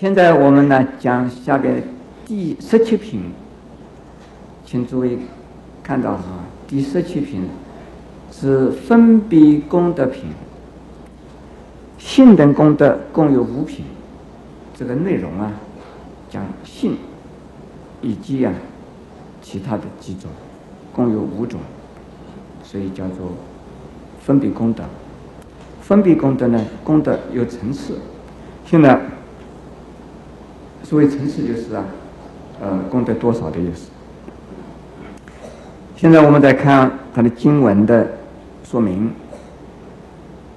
现在我们呢讲下边第十七品，请诸位看到哈，第十七品是分别功德品，性等功德共有五品，这个内容啊讲性以及啊其他的几种，共有五种，所以叫做分别功德。分别功德呢，功德有层次，现在。所谓层次就是啊，呃，功德多少的意思。现在我们再看它的经文的说明，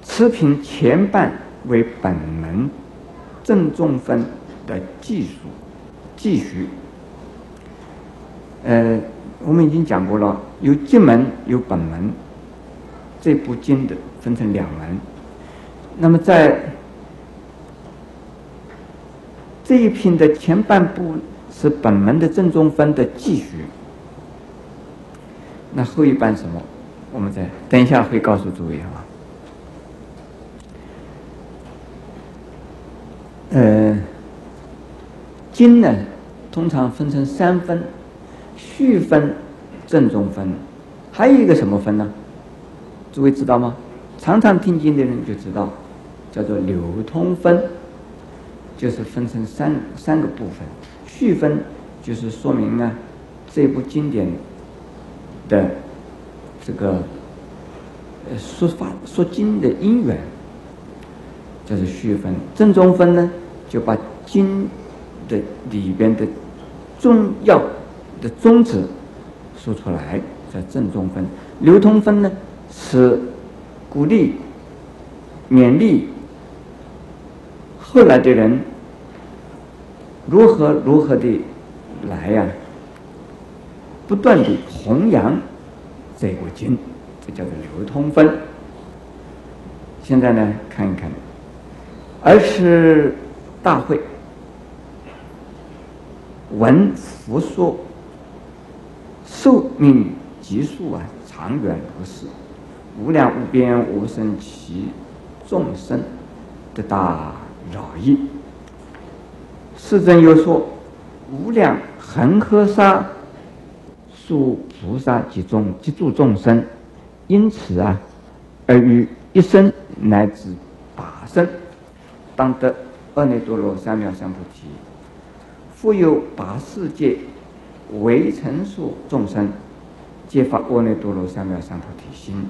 此品前半为本门正中分的技术继续。呃，我们已经讲过了，有进门有本门，这部经的分成两门。那么在这一品的前半部是本门的正中分的继续，那后一半什么？我们再等一下会告诉诸位啊。呃，经呢通常分成三分：序分、正中分，还有一个什么分呢？诸位知道吗？常常听经的人就知道，叫做流通分。就是分成三三个部分，序分就是说明呢这部经典的这个呃说法说经的因缘，这是序分；正中分呢就把经的里边的重要的宗旨说出来，叫正中分；流通分呢是鼓励勉励。后来的人如何如何的来呀？不断的弘扬这部经，这叫做流通分。现在呢，看一看，而是大会闻佛说，寿命极数啊，长远如是，无量无边无生其众生的大。饶益，世尊又说：“无量恒河沙数菩萨及众及诸众生，因此啊，而于一生乃至八生，当得阿耨多罗三藐三菩提。复有八世界为成数众生，皆发阿耨多罗三藐三菩提心。”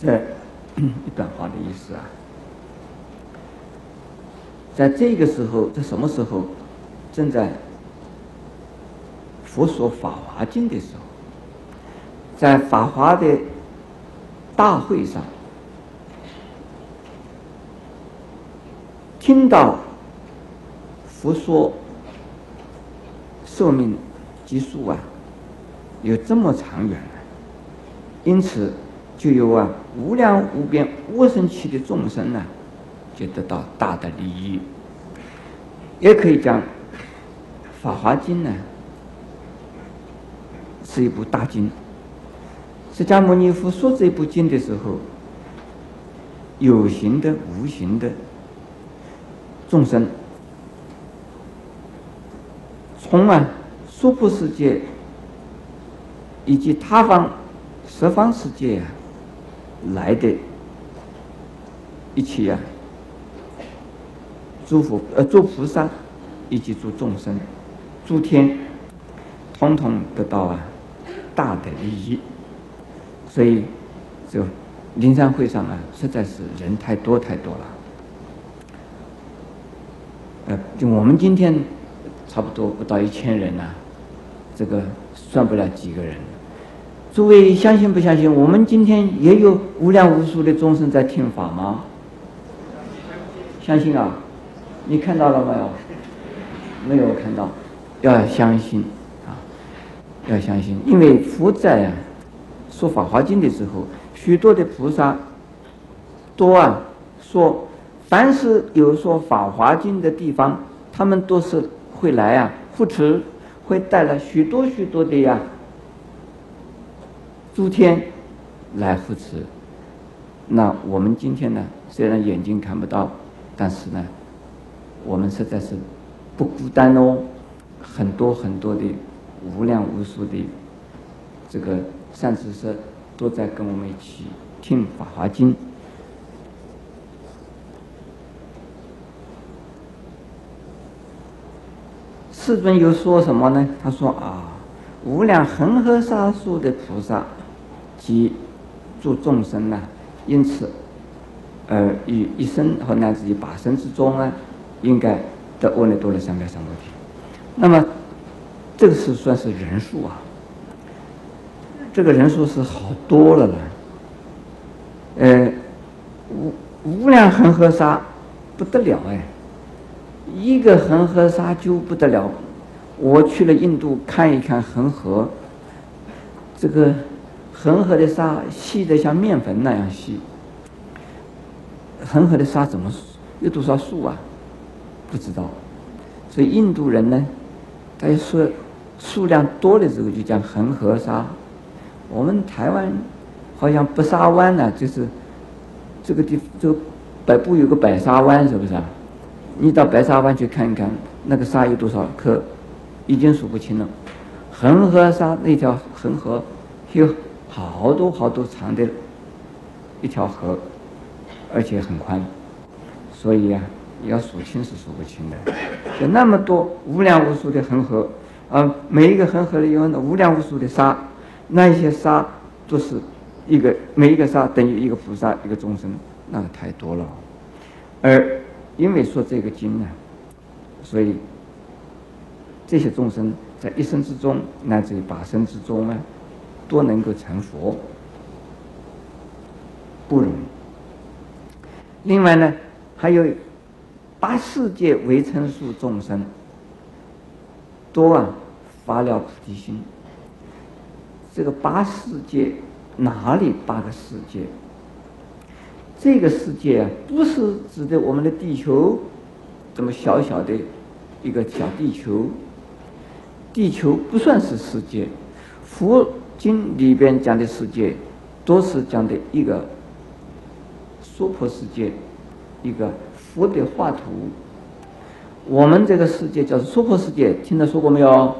这。一段话的意思啊，在这个时候，在什么时候，正在佛说《法华经》的时候，在法华的大会上，听到佛说寿命基数啊，有这么长远，因此。就有啊，无量无边无生期的众生呢，就得到大的利益。也可以讲，《法华经》呢是一部大经。释迦牟尼佛说这部经的时候，有形的、无形的众生，从啊娑婆世界以及他方十方世界啊。来的，一起呀，诸佛呃，诸菩萨以及诸众生、诸天，统统得到啊大的利益。所以，就灵山会上啊，实在是人太多太多了。呃，就我们今天差不多不到一千人呐，这个算不了几个人。诸位相信不相信？我们今天也有无量无数的众生在听法吗？相信啊！你看到了没有？没有看到，要相信啊！要相信，因为佛在啊说《法华经》的时候，许多的菩萨多啊说，凡是有说《法华经》的地方，他们都是会来啊扶持，会带来许多许多的呀。诸天来扶持，那我们今天呢？虽然眼睛看不到，但是呢，我们实在是不孤单哦，很多很多的无量无数的这个善知识都在跟我们一起听《法华经》。世尊又说什么呢？他说啊，无量恒河沙数的菩萨及诸众生呢，因此。呃，于一生和乃至于八生之中呢，应该得阿耨多罗三藐三菩提。那么，这个是算是人数啊，这个人数是好多了呢。呃，无无量恒河沙不得了哎，一个恒河沙就不得了。我去了印度看一看恒河，这个恒河的沙细的像面粉那样细。恒河的沙怎么有多少数啊？不知道。所以印度人呢，他就说数量多的时候就讲恒河沙。我们台湾好像白沙湾呢，就是这个地，这北部有个白沙湾，是不是啊？你到白沙湾去看一看，那个沙有多少颗，已经数不清了。恒河沙那条恒河有好多好多长的一条河。而且很宽，所以呀，要数清是数不清的。就那么多无量无数的恒河，啊，每一个恒河里有无量无数的沙，那一些沙都是一个每一个沙等于一个菩萨一个众生，那个太多了。而因为说这个经呢，所以这些众生在一生之中乃至于八生之中呢，都能够成佛，不容易。另外呢，还有八世界为成数众生，多啊发了菩提心。这个八世界哪里八个世界？这个世界啊，不是指的我们的地球这么小小的一个小地球。地球不算是世界，佛经里边讲的世界，都是讲的一个。娑婆世界，一个佛的画图。我们这个世界叫做娑婆世界，听到说过没有？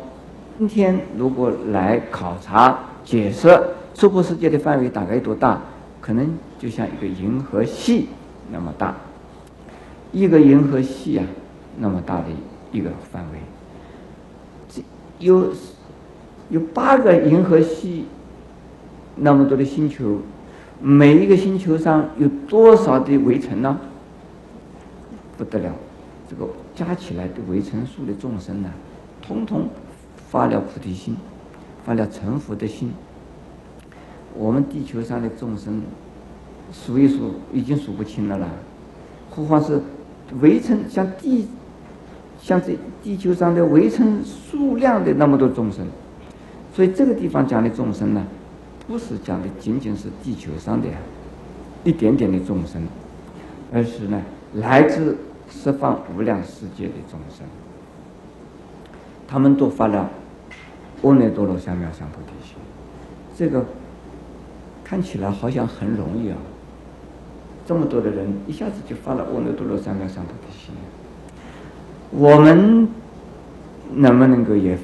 今天如果来考察解释娑婆世界的范围大概有多大？可能就像一个银河系那么大，一个银河系啊，那么大的一个范围。这有有八个银河系，那么多的星球。每一个星球上有多少的围城呢？不得了，这个加起来的围城数的众生呢，通通发了菩提心，发了成佛的心。我们地球上的众生数一数已经数不清了啦，何况是围城像地，像这地球上的围城数量的那么多众生，所以这个地方讲的众生呢？不是讲的仅仅是地球上的一点点的众生，而是呢来自十方无量世界的众生，他们都发了阿耨多罗三藐三菩提心。这个看起来好像很容易啊，这么多的人一下子就发了阿耨多罗三藐三菩提心，我们能不能够也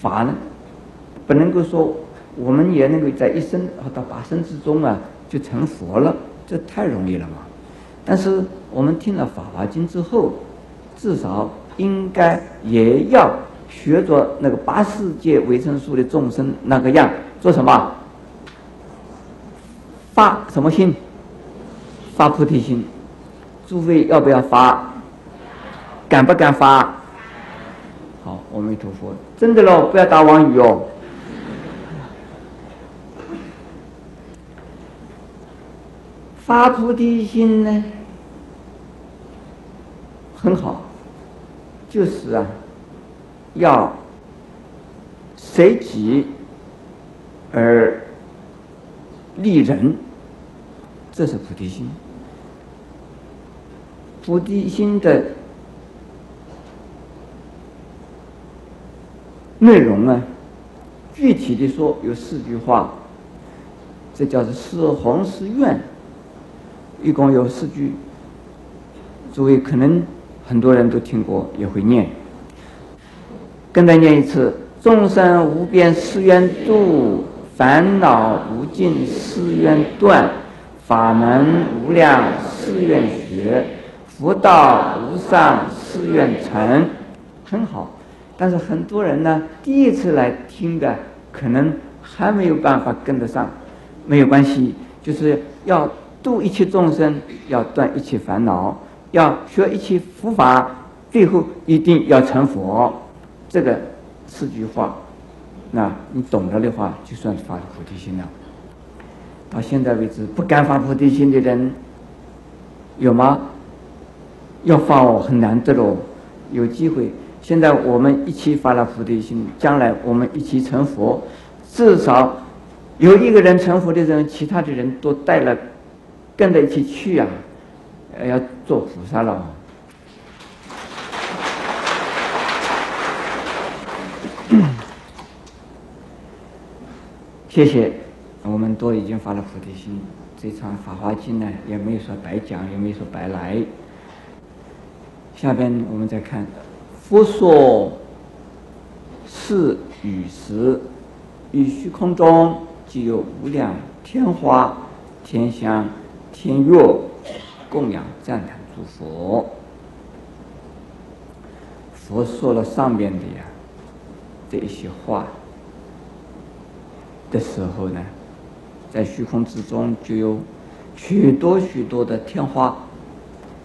发呢？不能够说。我们也能够在一生和到八生之中啊，就成佛了，这太容易了嘛。但是我们听了《法华经》之后，至少应该也要学着那个八世界维生素的众生那个样，做什么？发什么心？发菩提心。诸位要不要发？敢不敢发？好，阿弥陀佛，真的喽，不要打妄语哦。发菩提心呢，很好，就是啊，要随己而利人，这是菩提心。菩提心的内容呢，具体的说有四句话，这叫做是弘誓愿。一共有四句，诸位可能很多人都听过，也会念。跟着念一次：众生无边誓愿度，烦恼无尽誓愿断，法门无量誓愿学，福道无上誓愿成。很好，但是很多人呢，第一次来听的，可能还没有办法跟得上。没有关系，就是要度一切众生，要断一切烦恼，要学一切佛法，最后一定要成佛。这个四句话，那你懂了的话，就算是发了菩提心了。到现在为止，不敢发菩提心的人有吗？要发哦，很难得喽。有机会，现在我们一起发了菩提心，将来我们一起成佛，至少。有一个人成佛的人，其他的人都带了，跟着一起去啊，要做菩萨了。谢谢，我们都已经发了菩提心，这场法华经呢，也没有说白讲，也没有说白来。下边我们再看，佛说是与时于虚空中。即有无量天花、天香、天乐供养赞叹诸佛。佛说了上面的呀这一些话的时候呢，在虚空之中就有许多许多的天花。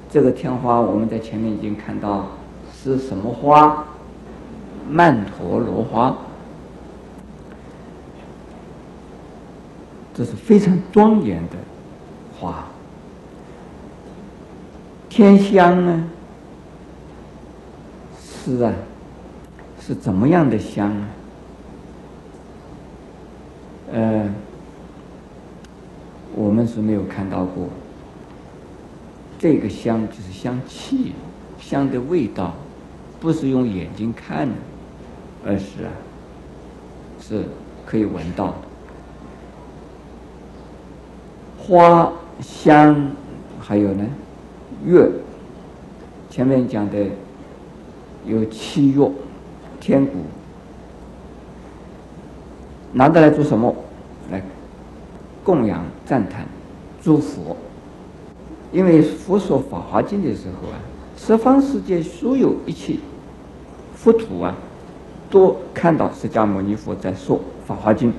这个天花我们在前面已经看到是什么花？曼陀罗花。这是非常庄严的花，天香呢？是啊，是怎么样的香啊？呃，我们是没有看到过。这个香就是香气，香的味道，不是用眼睛看的，而是啊，是可以闻到的。花香，还有呢，乐。前面讲的有七乐，天鼓，拿得来做什么？来供养、赞叹、诸佛。因为佛说《法华经》的时候啊，十方世界所有一切佛土啊，都看到释迦牟尼佛在说《法华经》。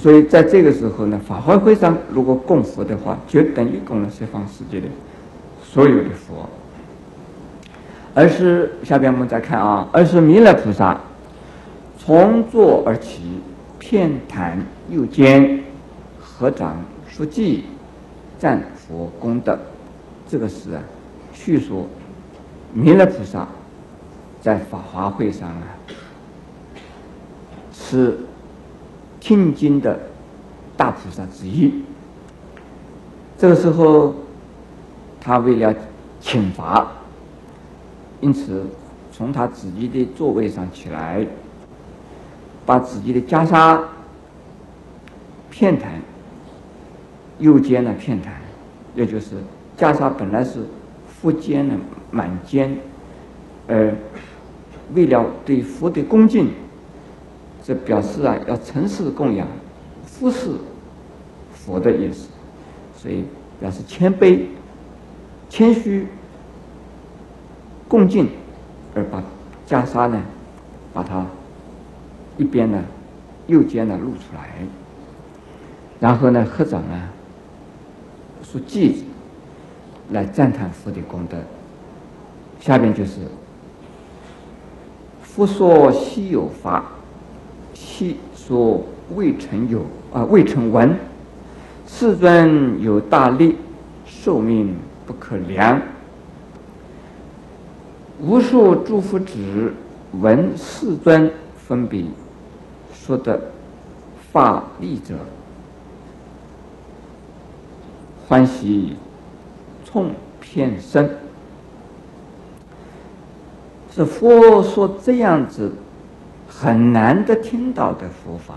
所以在这个时候呢，法会会上如果供佛的话，就等于供了十方世界的所有的佛。而是下边我们再看啊，而是弥勒菩萨从坐而起，偏袒右肩，合掌说偈，赞佛功德。这个是啊，叙述弥勒菩萨在法华会上啊，是。听经的大菩萨之一。这个时候，他为了请法，因此从他自己的座位上起来，把自己的袈裟片袒，右肩呢片袒，也就是袈裟本来是佛肩的满肩，呃，为了对佛的恭敬。这表示啊，要诚实供养、服侍佛的意思，所以表示谦卑、谦虚、恭敬，而把袈裟呢，把它一边呢，右肩呢露出来，然后呢合掌呢，说偈子来赞叹佛的功德。下边就是佛说稀有法。其说未曾有啊，未曾闻。世尊有大力，寿命不可量。无数诸佛子闻世尊分别说的法力者，欢喜冲遍身。是佛说这样子。很难得听到的佛法，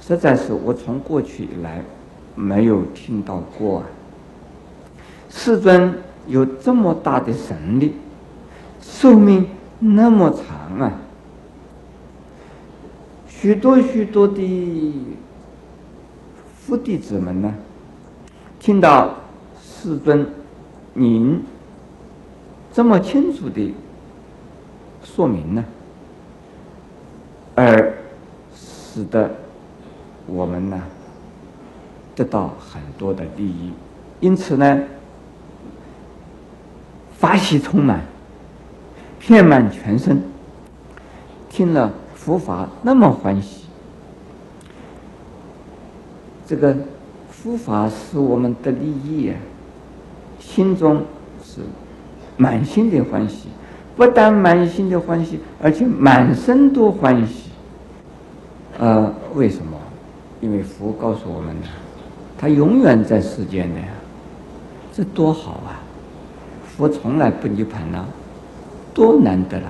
实在是我从过去以来没有听到过啊。世尊有这么大的神力，寿命那么长啊！许多许多的佛弟子们呢，听到世尊您这么清楚的说明呢，而使得我们呢得到很多的利益，因此呢，法喜充满，遍满全身，听了。佛法那么欢喜，这个佛法使我们的利益啊，心中是满心的欢喜，不但满心的欢喜，而且满身都欢喜。呃，为什么？因为佛告诉我们呢，他永远在世间的呀，这多好啊！佛从来不离盘呐，多难得了。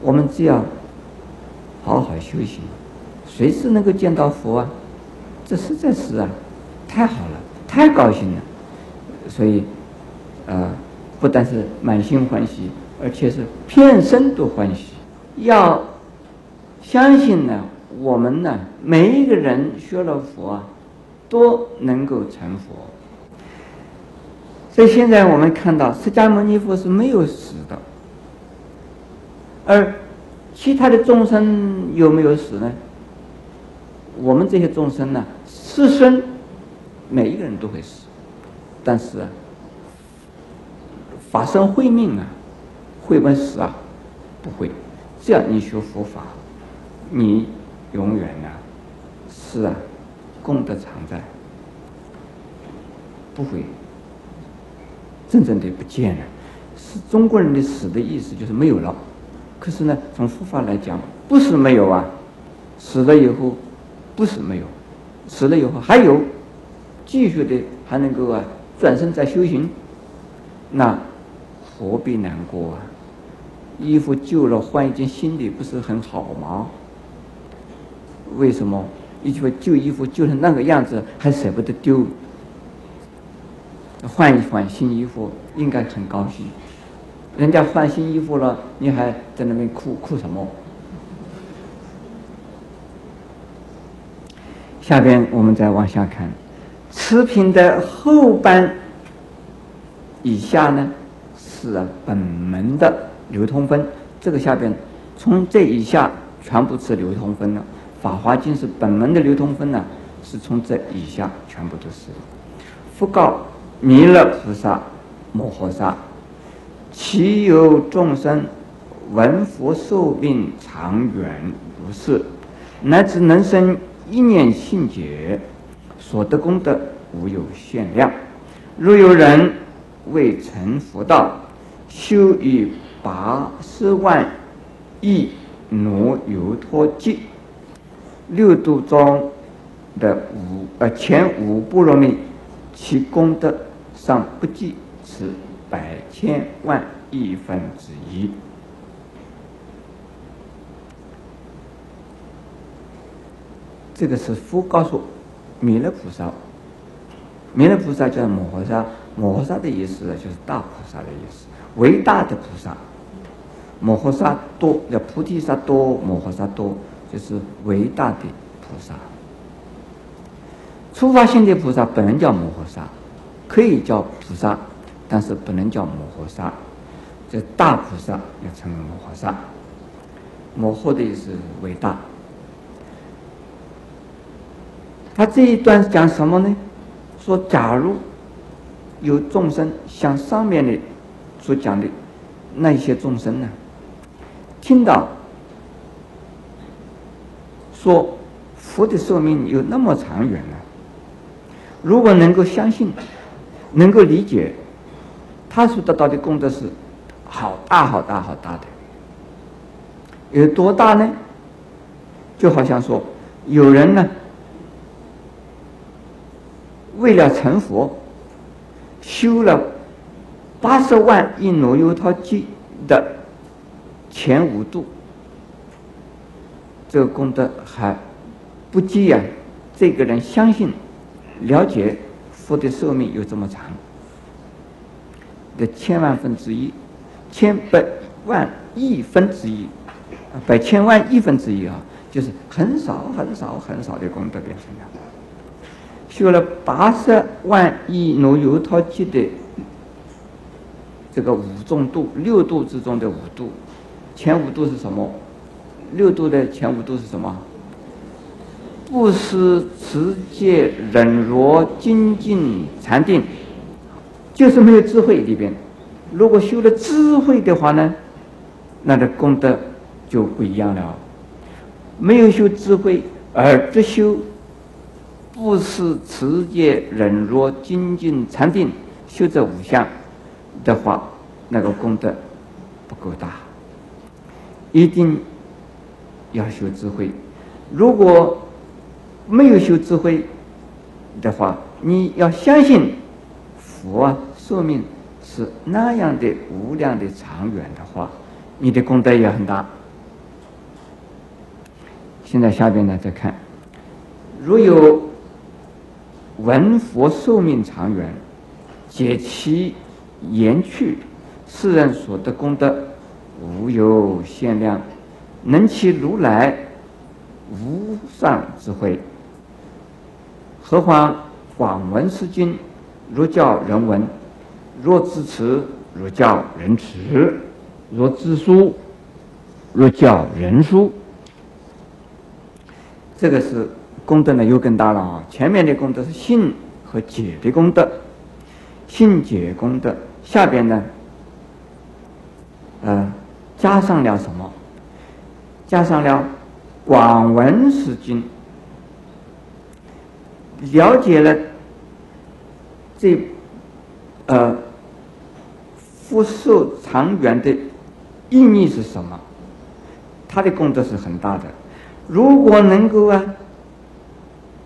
我们只要。好好修行，随时能够见到佛啊！这实在是啊，太好了，太高兴了。所以，呃，不但是满心欢喜，而且是片身都欢喜。要相信呢，我们呢，每一个人学了佛啊，都能够成佛。所以现在我们看到，释迦牟尼佛是没有死的，而。其他的众生有没有死呢？我们这些众生呢，是生每一个人都会死，但是啊，法身慧命啊，会不会死啊？不会。只要你学佛法，你永远啊，是啊，功德常在，不会真正的不见了。是中国人的死的意思，就是没有了。可是呢，从佛法来讲，不是没有啊，死了以后，不是没有，死了以后还有，继续的还能够啊转身再修行，那何必难过啊？衣服旧了换一件新的，不是很好吗？为什么一句旧衣服旧成那个样子还舍不得丢？换一换新衣服，应该很高兴。人家换新衣服了，你还在那边哭哭什么？下边我们再往下看，持品的后半以下呢是本门的流通分。这个下边从这以下全部是流通分了。《法华经》是本门的流通分呢，是从这以下全部都是。复告弥勒菩萨摩诃萨。其有众生闻佛寿命长远如是，乃至能生一念信解，所得功德无有限量。若有人未成佛道，修以八十万亿挪油脱记，六度中的五呃前五波罗蜜，其功德尚不计此。百千万亿分之一，这个是佛告诉弥勒菩萨。弥勒菩萨叫摩诃萨，摩诃萨的意思就是大菩萨的意思，伟大的菩萨。摩诃萨多，叫菩提萨多，摩诃萨多，就是伟大的菩萨。初发性的菩萨本人叫摩诃萨，可以叫菩萨。但是不能叫摩诃萨，这大菩萨要称为摩诃萨。摩诃的意思伟大。他这一段讲什么呢？说假如有众生像上面的所讲的那些众生呢，听到说佛的寿命有那么长远呢，如果能够相信，能够理解。他所得到的功德是好大好大好大的，有多大呢？就好像说，有人呢，为了成佛，修了八十万亿罗油他记的前五度，这个功德还不及呀。这个人相信、了解佛的寿命有这么长。的千万分之一，千百万亿分之一，百千万亿分之一啊，就是很少很少很少的功德变成了。修了八十万亿如油陶级的这个五重度，六度之中的五度，前五度是什么？六度的前五度是什么？布施、持戒、忍辱、精进、禅定，就是没有智慧里边。如果修了智慧的话呢，那的功德就不一样了。没有修智慧而只修。布施、持戒、忍辱、精进、禅定，修这五项的话，那个功德不够大。一定要修智慧。如果没有修智慧的话，你要相信佛啊，寿命是那样的无量的长远的话，你的功德也很大。现在下边呢，再看，如有。闻佛寿命长远，解其言去，世人所得功德无有限量，能其如来无上智慧。何况广闻是经，若教人闻；若知持，若教人持；若知书，若教人书。这个是。功德呢又更大了啊！前面的功德是信和解的功德，信解功德下边呢，呃，加上了什么？加上了广闻是经，了解了这呃福寿长远的意义是什么？他的功德是很大的。如果能够啊。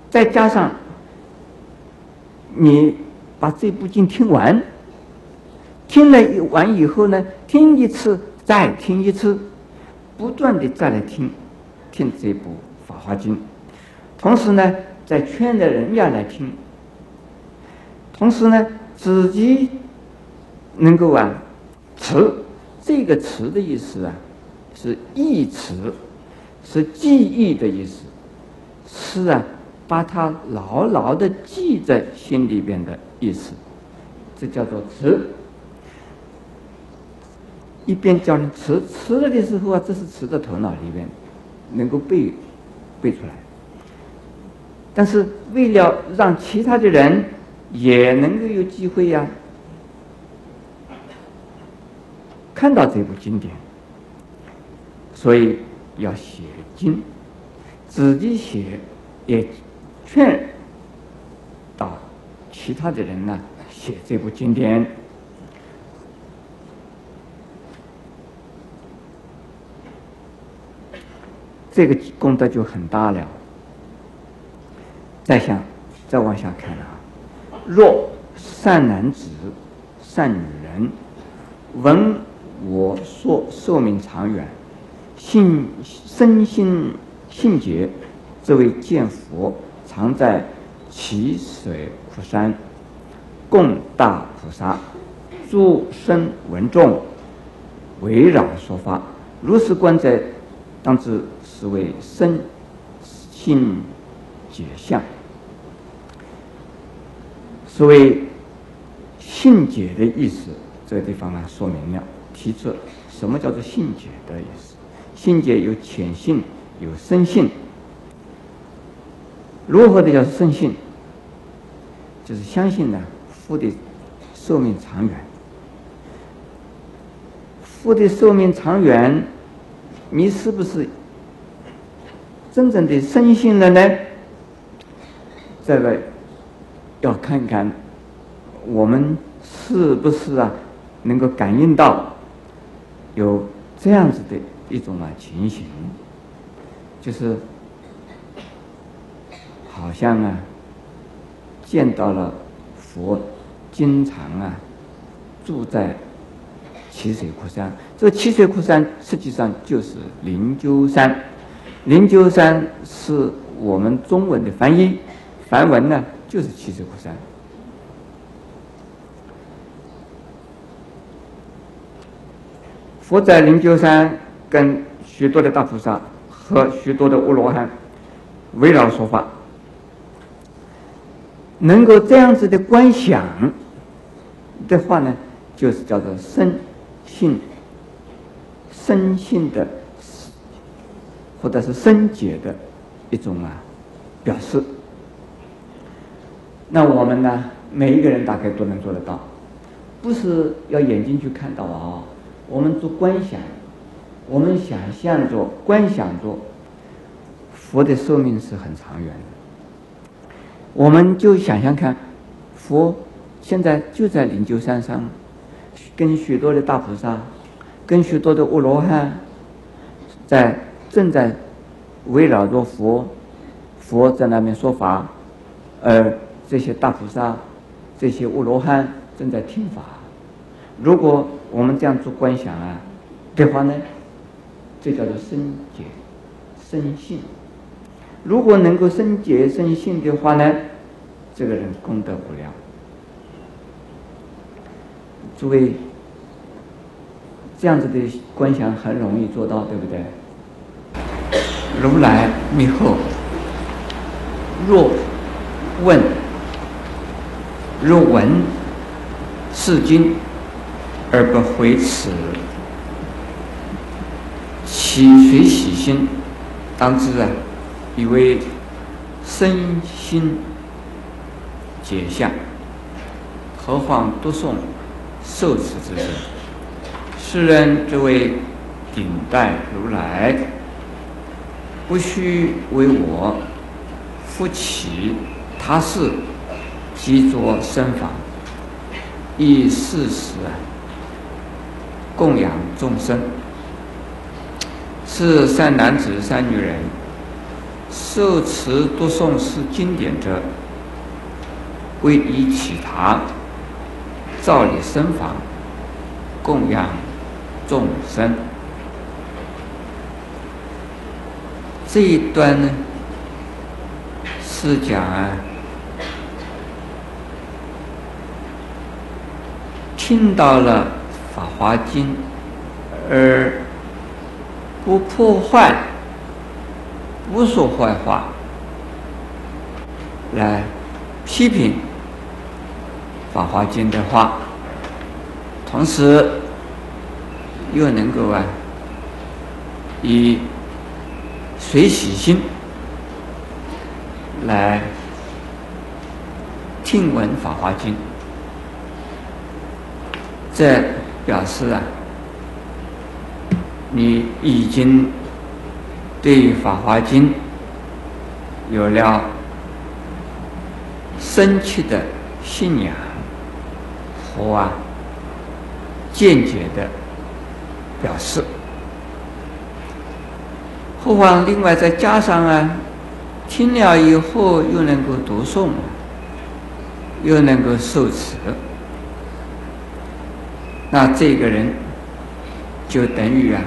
再加上你把这部经听完，听了完以后呢，听一次再听一次，不断的再来听，听这部《法华经》，同时呢，再劝着人家来听，同时呢，自己能够啊持这个持的意思啊，是忆持，是记忆的意思，是啊。把它牢牢的记在心里边的意思，这叫做持。一边教人吃，吃了的时候啊，这是吃的头脑里面，能够背背出来。但是为了让其他的人也能够有机会呀，看到这部经典，所以要写经，自己写也。劝导其他的人呢写这部经典，这个功德就很大了。再想，再往下看啊，若善男子、善女人闻我说寿命长远，信身心信解，这为见佛。常在奇水窟山，供大菩萨，诸生闻众，围绕说法。如是观者，当知是为身心解相。所谓性解的意思，这个地方呢说明了，提出什么叫做性解的意思。性解有浅性，有深性。如何的叫深信？就是相信呢，佛的寿命长远，佛的寿命长远，你是不是真正的深信了呢？这个要看看我们是不是啊，能够感应到有这样子的一种啊情形，就是。好像啊，见到了佛，经常啊住在七水库山。这个七水库山实际上就是灵鹫山。灵鹫山是我们中文的翻译，梵文呢就是七水窟山。佛在灵鹫山跟许多的大菩萨和许多的阿罗汉围绕说法，能够这样子的观想的话呢，就是叫做生性、生性的或者是生解的一种啊表示。那我们呢，每一个人大概都能做得到，不是要眼睛去看到啊。我们做观想，我们想象着观想着，佛的寿命是很长远的。我们就想想看，佛现在就在灵鹫山上，跟许多的大菩萨，跟许多的阿罗汉，在正在围绕着佛，佛在那边说法，而这些大菩萨、这些阿罗汉正在听法。如果我们这样做观想啊的话呢，这叫做生解生信。如果能够生解生信的话呢，这个人功德无量。诸位，这样子的观想很容易做到，对不对？如来密后，若问，若闻是经。而不回此，其随喜心，当知啊，以为身心解相，何况读诵受持之身？世人之为顶戴如来，不须为我，复其他事，即作身法，以事实。供养众生，是善男子、善女人，受持读诵是经典者，为以其他造立身房，供养众生。这一段呢，是讲啊，听到了。法华经，而不破坏、不说坏话，来批评法华经的话，同时又能够啊，以随喜心来听闻法华经，这。表示啊，你已经对《法华经》有了深切的信仰和啊见解的表示。何况另外再加上啊，听了以后又能够读诵，又能够受持。那这个人就等于啊，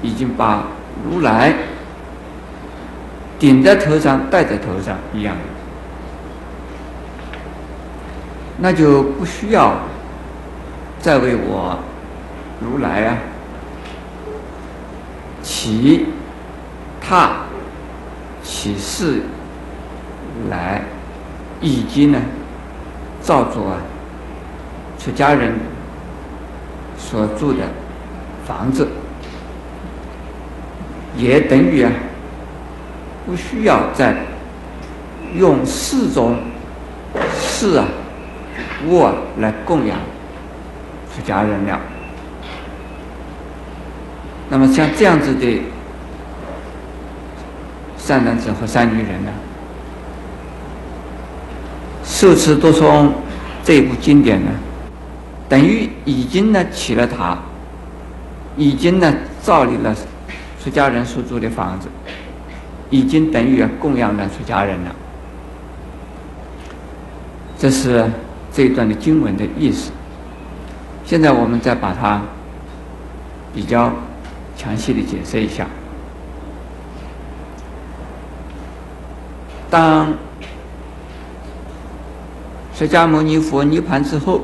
已经把如来顶在头上、戴在头上一样，那就不需要再为我如来啊起他起誓来，已经呢造作啊出家人。所住的房子，也等于啊，不需要再用四种事啊物来供养出家人了。那么像这样子的善男子和善女人呢，受持读诵这部经典呢？等于已经呢起了塔，已经呢造立了出家人所住的房子，已经等于供养了出家人了。这是这一段的经文的意思。现在我们再把它比较详细的解释一下。当释迦牟尼佛涅盘之后。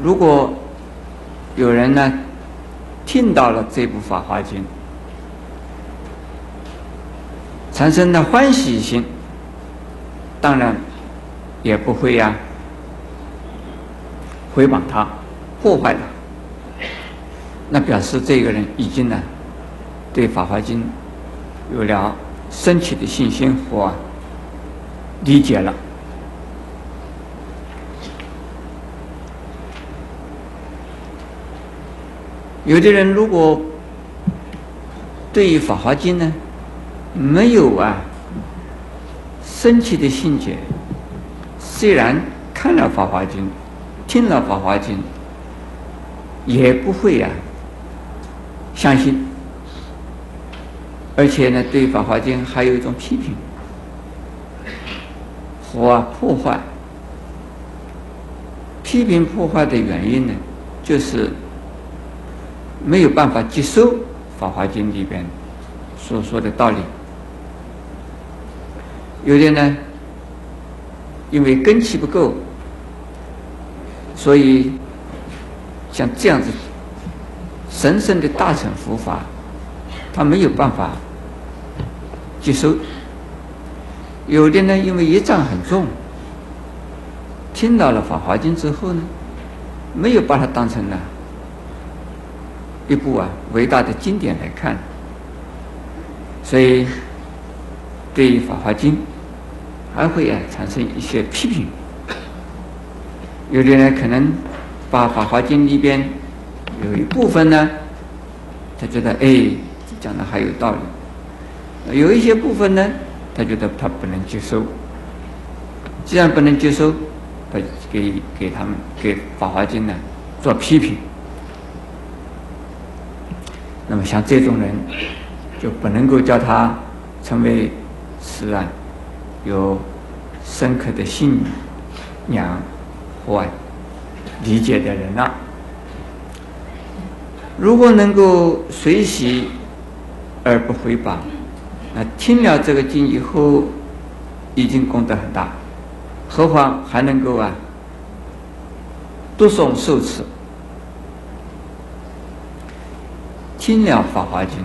如果有人呢听到了这部《法华经》，产生了欢喜心，当然也不会呀毁谤他、破坏他。那表示这个人已经呢对《法华经》有了升起的信心和理解了。有的人如果对于《法华经》呢没有啊升起的信解，虽然看了《法华经》，听了《法华经》，也不会啊相信，而且呢对《法华经》还有一种批评和破坏。批评破坏的原因呢，就是。没有办法接受《法华经》里边所说的道理，有的呢，因为根气不够，所以像这样子神圣的大乘佛法，他没有办法接受；有的呢，因为业障很重，听到了《法华经》之后呢，没有把它当成呢。一部啊伟大的经典来看，所以对于《法华经》还会啊产生一些批评。有的人可能把《法华经》里边有一部分呢，他觉得哎讲的还有道理；有一些部分呢，他觉得他不能接受。既然不能接受，他给给他们给《法华经》呢做批评。那么像这种人，就不能够叫他成为是啊有深刻的信仰或理解的人了。如果能够随喜而不回谤，那听了这个经以后，已经功德很大，何况还能够啊读诵受持。听了《法华经》，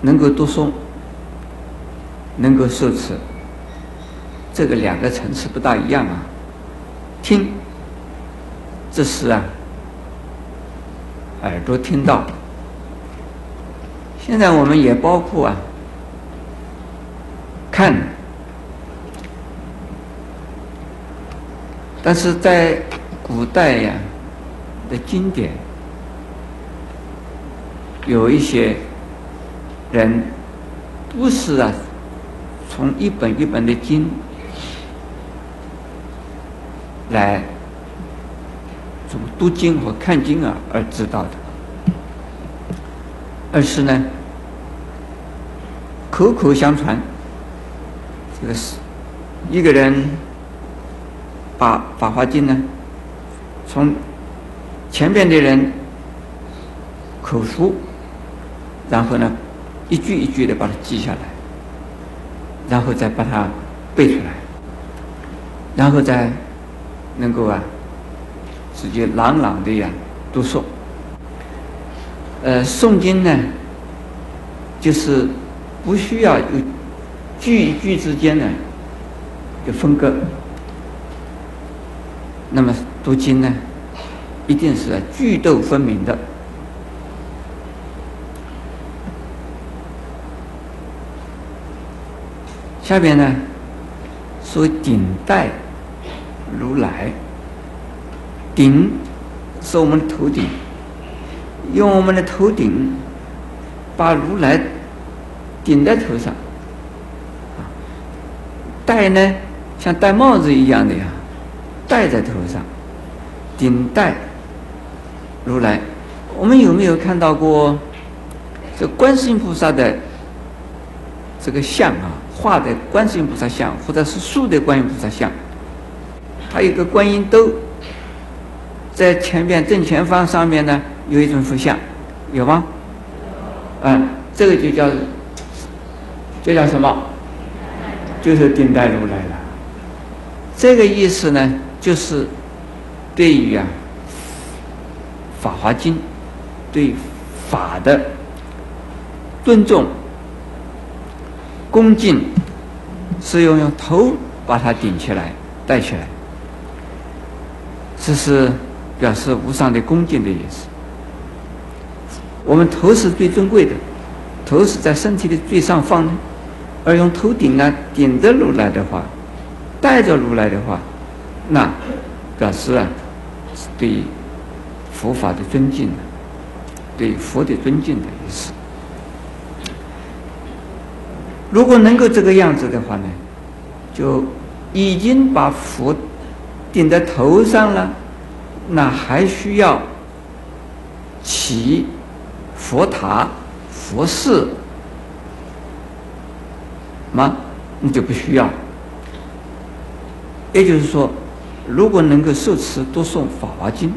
能够读诵，能够受持，这个两个层次不大一样啊。听，这是啊，耳朵听到。现在我们也包括啊，看，但是在古代呀的经典。有一些人不是啊，从一本一本的经来从读经和看经啊而知道的，而是呢口口相传，这个是一个人把《法华经》呢从前边的人口述。然后呢，一句一句的把它记下来，然后再把它背出来，然后再能够啊，直接朗朗的呀读诵。呃，诵经呢，就是不需要有句与句之间呢有分割。那么读经呢，一定是句读分明的。下边呢，说顶戴如来，顶是我们的头顶，用我们的头顶把如来顶在头上，戴呢像戴帽子一样的呀，戴在头上，顶戴如来。我们有没有看到过这观世音菩萨的这个像啊？画的观世音菩萨像，或者是塑的观音菩萨像，还有个观音兜，在前边正前方上面呢，有一尊佛像，有吗？嗯，这个就叫，这叫什么？就是顶戴如来了。这个意思呢，就是对于啊，法华经》对法的尊重、恭敬，是用用头把它顶起来、戴起来，这是表示无上的恭敬的意思。我们头是最尊贵的，头是在身体的最上方的，而用头顶呢，顶着如来的话，带着如来的话，那表示啊，对佛法的尊敬，对佛的尊敬的意思。如果能够这个样子的话呢，就已经把佛顶在头上了，那还需要起。佛塔、佛寺吗？你就不需要。也就是说，如果能够受持读诵《法华经》，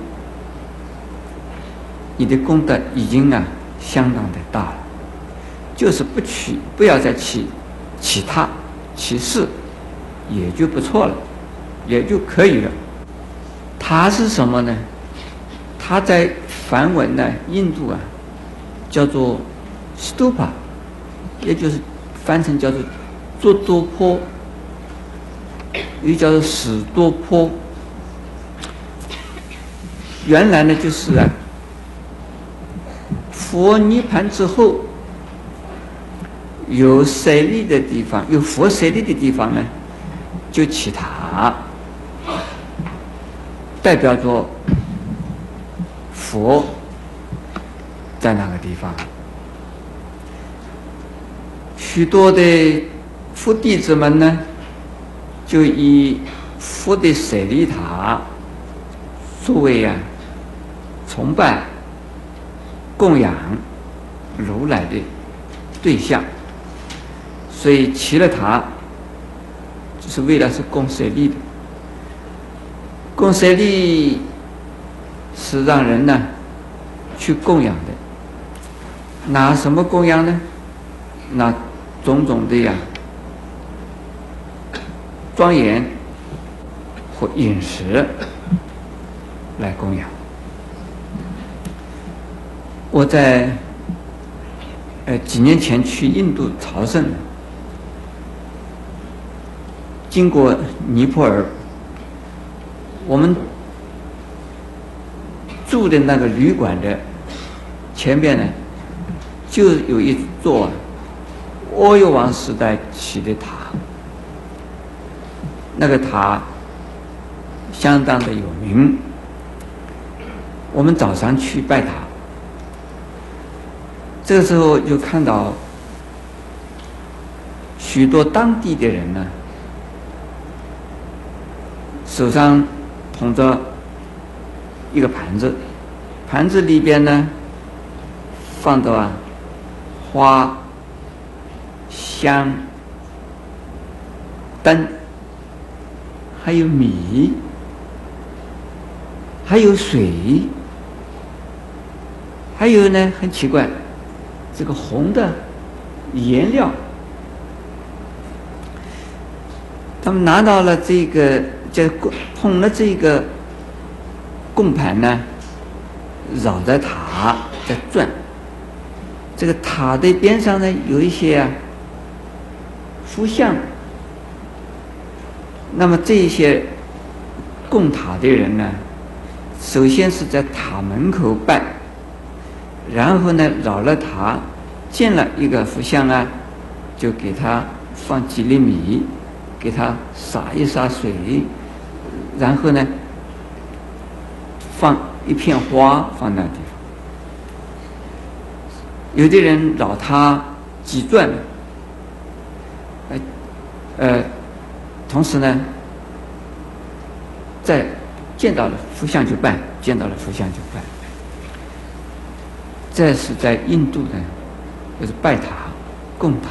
你的功德已经啊相当的大了。就是不取，不要再取其他其事，也就不错了，也就可以了。它是什么呢？它在梵文呢，印度啊。叫做 stupa，也就是翻成叫做做多坡，又叫做史多坡。原来呢，就是啊，佛涅盘之后，有舍利的地方，有佛舍利的地方呢，就起塔，代表着佛。在那个地方，许多的佛弟子们呢，就以佛的舍利塔作为啊崇拜、供养如来的对象，所以起了塔，就是为了是供舍利的。供舍利是让人呢去供养的。拿什么供养呢？拿种种的呀，庄严和饮食来供养。我在呃几年前去印度朝圣，经过尼泊尔，我们住的那个旅馆的前边呢。就有一座阿育王时代起的塔，那个塔相当的有名。我们早上去拜塔，这个时候就看到许多当地的人呢，手上捧着一个盘子，盘子里边呢放着啊。花、香、灯，还有米，还有水，还有呢，很奇怪，这个红的颜料，他们拿到了这个，就捧了这个供盘呢，绕着塔在转。这个塔的边上呢，有一些啊佛像。那么这些供塔的人呢，首先是在塔门口拜，然后呢绕了塔，见了一个佛像啊，就给他放几粒米，给他洒一洒水，然后呢放一片花放那地方。有的人绕他几转，呃，呃，同时呢，在见到了佛像就拜，见到了佛像就拜。这是在印度呢，就是拜塔、供塔，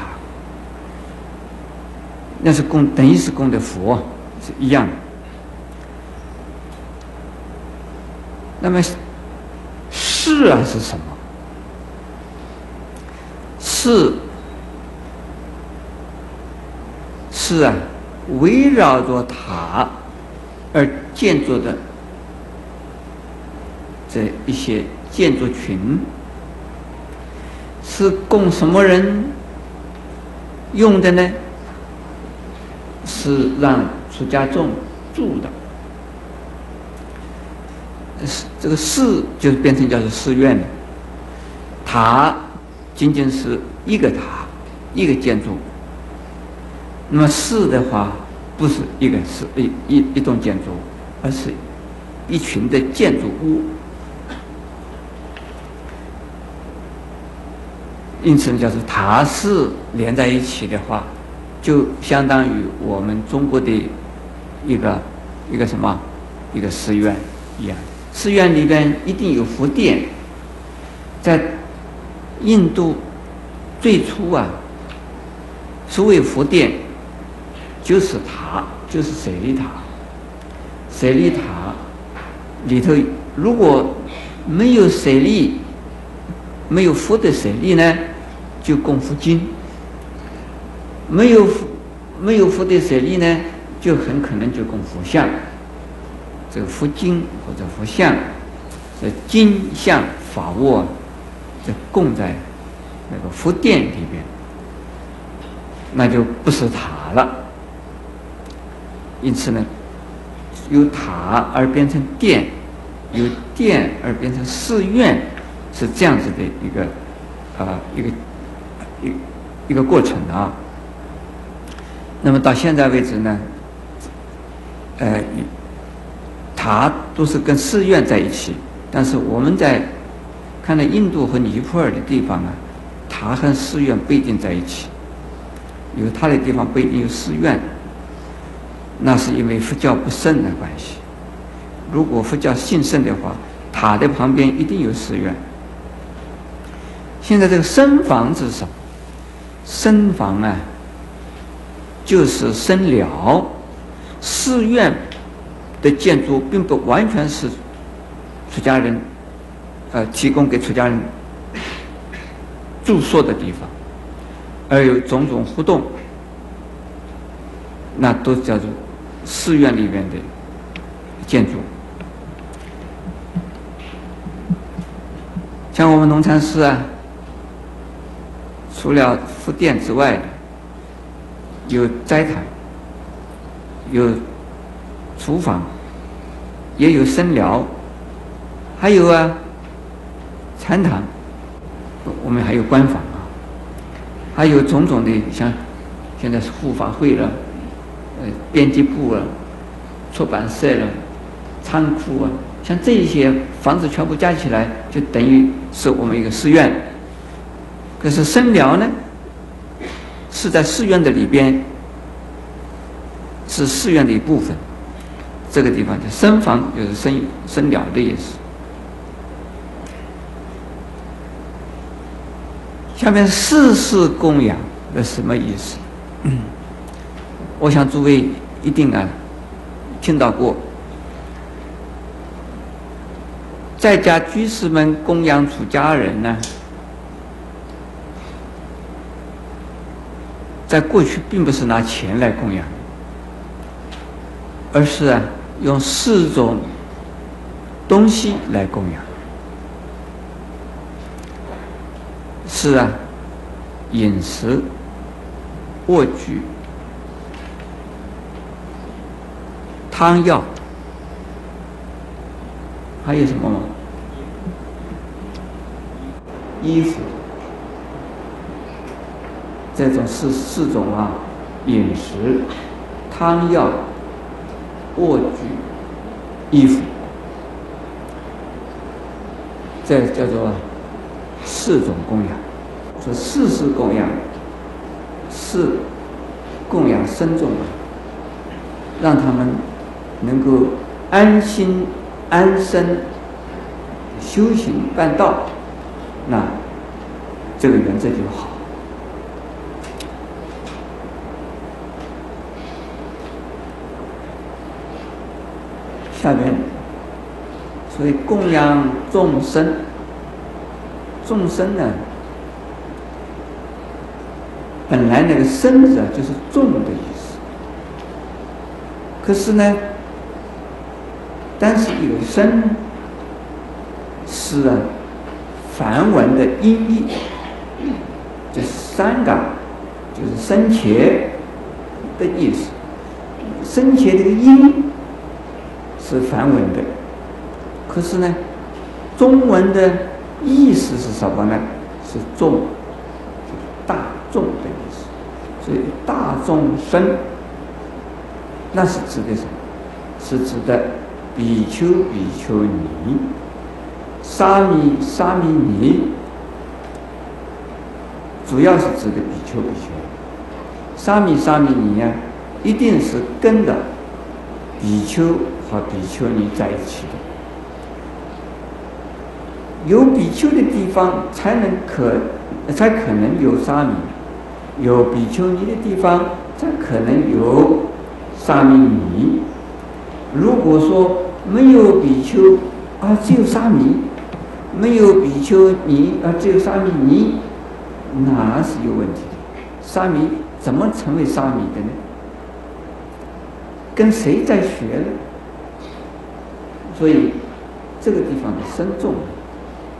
那是供，等于是供的佛，是一样的。那么，是啊是什么？是是啊，围绕着塔而建筑的这一些建筑群，是供什么人用的呢？是让出家众住的。这个寺就变成叫做寺院了。塔仅仅是一个塔，一个建筑。那么寺的话，不是一个是一一一栋建筑，而是一群的建筑物。因此，叫做塔式连在一起的话，就相当于我们中国的一个一个什么一个寺院一样。寺院里边一定有佛殿，在印度最初啊，所谓佛殿就是塔，就是舍利塔。舍利塔里头如果没有舍利，没有佛的舍利呢，就供佛经；没有没有佛的舍利呢，就很可能就供佛像。这个佛经或者佛像，这金像法物，这供在那个佛殿里边，那就不是塔了。因此呢，由塔而变成殿，由殿而变成寺院，是这样子的一个啊一个一一个过程啊。那么到现在为止呢，呃。塔都是跟寺院在一起，但是我们在看到印度和尼泊尔的地方啊，塔和寺院不一定在一起，有塔的地方不一定有寺院，那是因为佛教不盛的关系。如果佛教兴盛的话，塔的旁边一定有寺院。现在这个僧房是什么？僧房啊，就是僧寮，寺院。的建筑并不完全是出家人，呃，提供给出家人住宿的地方，而有种种活动，那都叫做寺院里面的建筑。像我们农禅寺啊，除了佛殿之外，有斋堂，有。厨房也有生疗，还有啊，禅堂，我们还有官房啊，还有种种的像现在是护法会了，编辑部啊，出版社了，仓库啊，像这些房子全部加起来，就等于是我们一个寺院。可是生疗呢，是在寺院的里边，是寺院的一部分。这个地方叫僧房，就是僧僧鸟的意思。下面四世供养那什么意思？我想诸位一定啊听到过，在家居士们供养出家人呢，在过去并不是拿钱来供养，而是啊。用四种东西来供养，是啊，饮食、卧具、汤药，还有什么吗？衣服，这种是四种啊，饮食、汤药。卧具、衣服，这叫做四种供养。说四是供养，是供养僧众啊，让他们能够安心安身修行办道，那这个原则就好。下面，所以供养众生，众生呢，本来那个“生”字啊，就是众的意思。可是呢，但是有生，是，梵文的音译，这三个就是生前的意思。生前这个音是梵文的，可是呢，中文的意思是什么呢？是众，大众的意思。所以大众生，那是指的什么？是指的比丘、比丘尼。沙弥、沙弥尼，主要是指的比丘、比丘尼。沙弥、沙弥尼呀，一定是跟着比丘和比丘尼在一起的。有比丘的地方，才能可，才可能有沙弥；有比丘尼的地方，才可能有沙弥尼。如果说没有比丘，啊，只有沙弥。没有比丘尼，啊，只有沙弥尼，那是有问题的。沙弥怎么成为沙弥的呢？跟谁在学呢？所以这个地方的僧众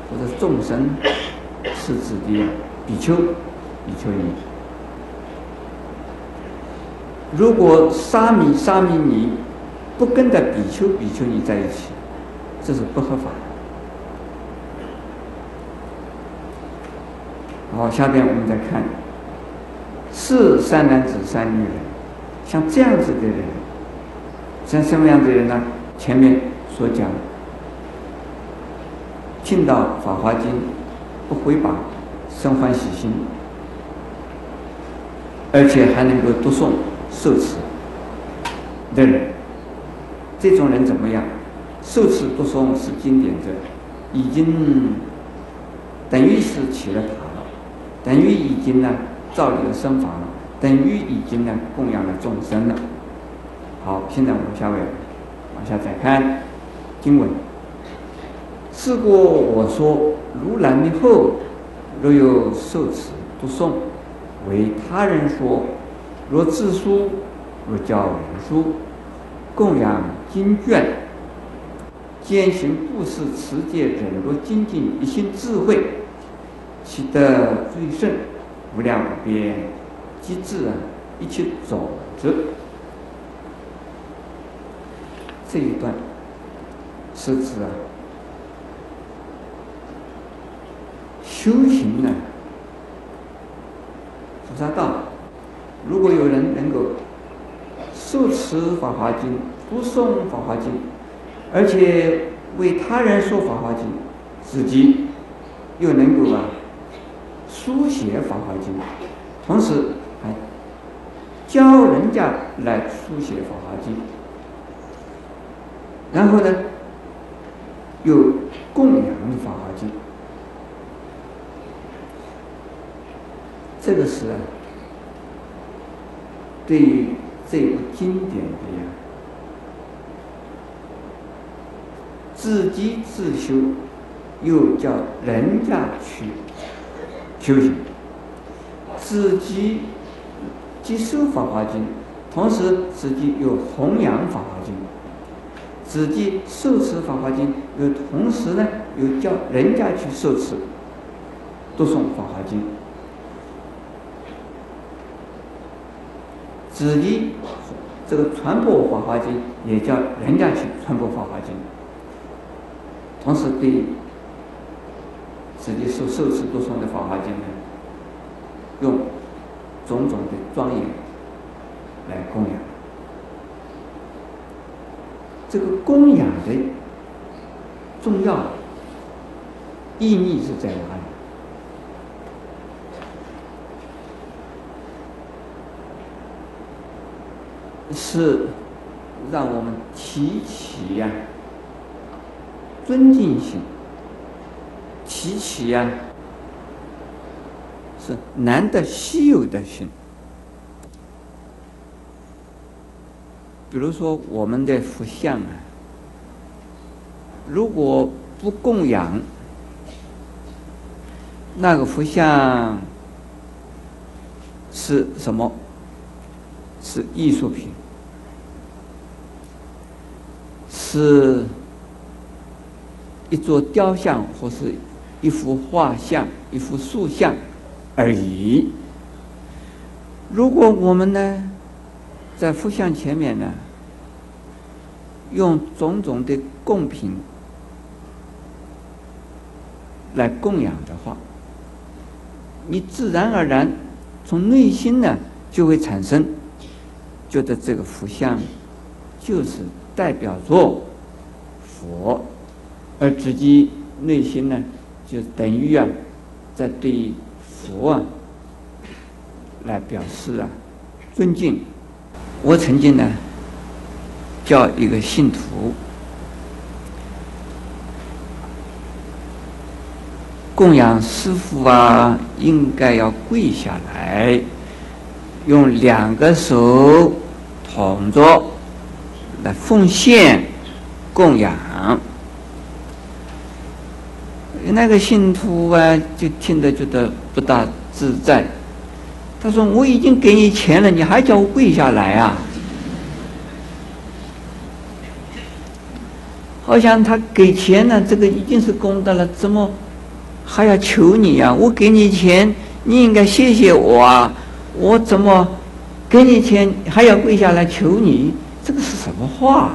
或者众生是指的比丘、比丘尼。如果沙弥、沙弥尼不跟着比丘、比丘尼在一起，这是不合法的。好，下边我们再看，是三男子三女人，像这样子的人，像什么样的人呢？前面所讲，听到《法华经》，不回谤，生欢喜心，而且还能够读诵、受持的人，这种人怎么样？受持不诵是经典者，已经等于是起了塔了。等于已经呢造了身法了，等于已经呢供养了众生了。好，现在我们下位往下再看经文。是故我说，如来的后，若有受持不诵，为他人说；若自书，若教人书，供养经卷，践行布施持戒忍辱精进一心智慧。其德最胜，无量无边，机智啊！一切种子，这一段是指啊，修行呢，菩萨道。如果有人能够受持《法华经》，不诵《法华经》，而且为他人说《法华经》，自己又能够啊。书写《法华经》，同时还教人家来书写《法华经》，然后呢，又供养《法华经》，这个是啊，对于这部经典的呀，自己自修，又叫人家去。修行，自己接受《法华经》，同时自己又弘扬《法华经》，自己受持《法华经》，又同时呢又叫人家去受持、读诵《法华经》，自己这个传播《法华经》，也叫人家去传播《法华经》，同时对。自己所受持读诵的《法华经》呢，用种种的庄严来供养。这个供养的重要意义是在哪里？是让我们提起呀尊敬心。提起呀，是难得稀有的心。比如说我们的佛像啊，如果不供养，那个佛像是什么？是艺术品，是一座雕像或是一幅画像、一幅塑像而已。如果我们呢，在佛像前面呢，用种种的贡品来供养的话，你自然而然从内心呢就会产生，觉得这个佛像就是代表作佛，而自己内心呢就等于啊，在对佛啊。来表示啊，尊敬。我曾经呢，叫一个信徒供养师傅啊，应该要跪下来，用两个手捧着来奉献供养。那个信徒啊，就听得觉得不大自在。他说：“我已经给你钱了，你还叫我跪下来啊？好像他给钱呢，这个已经是功德了，怎么还要求你呀？我给你钱，你应该谢谢我啊！我怎么给你钱还要跪下来求你？这个是什么话？”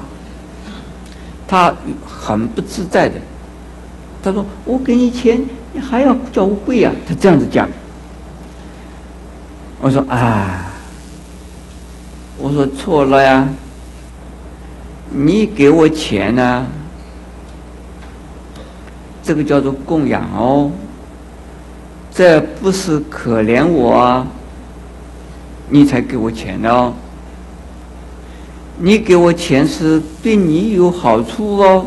他很不自在的。他说：“我给你钱，你还要叫我跪啊？”他这样子讲。我说啊，我说错了呀！你给我钱呢，这个叫做供养哦，这不是可怜我啊，你才给我钱的哦。你给我钱是对你有好处哦，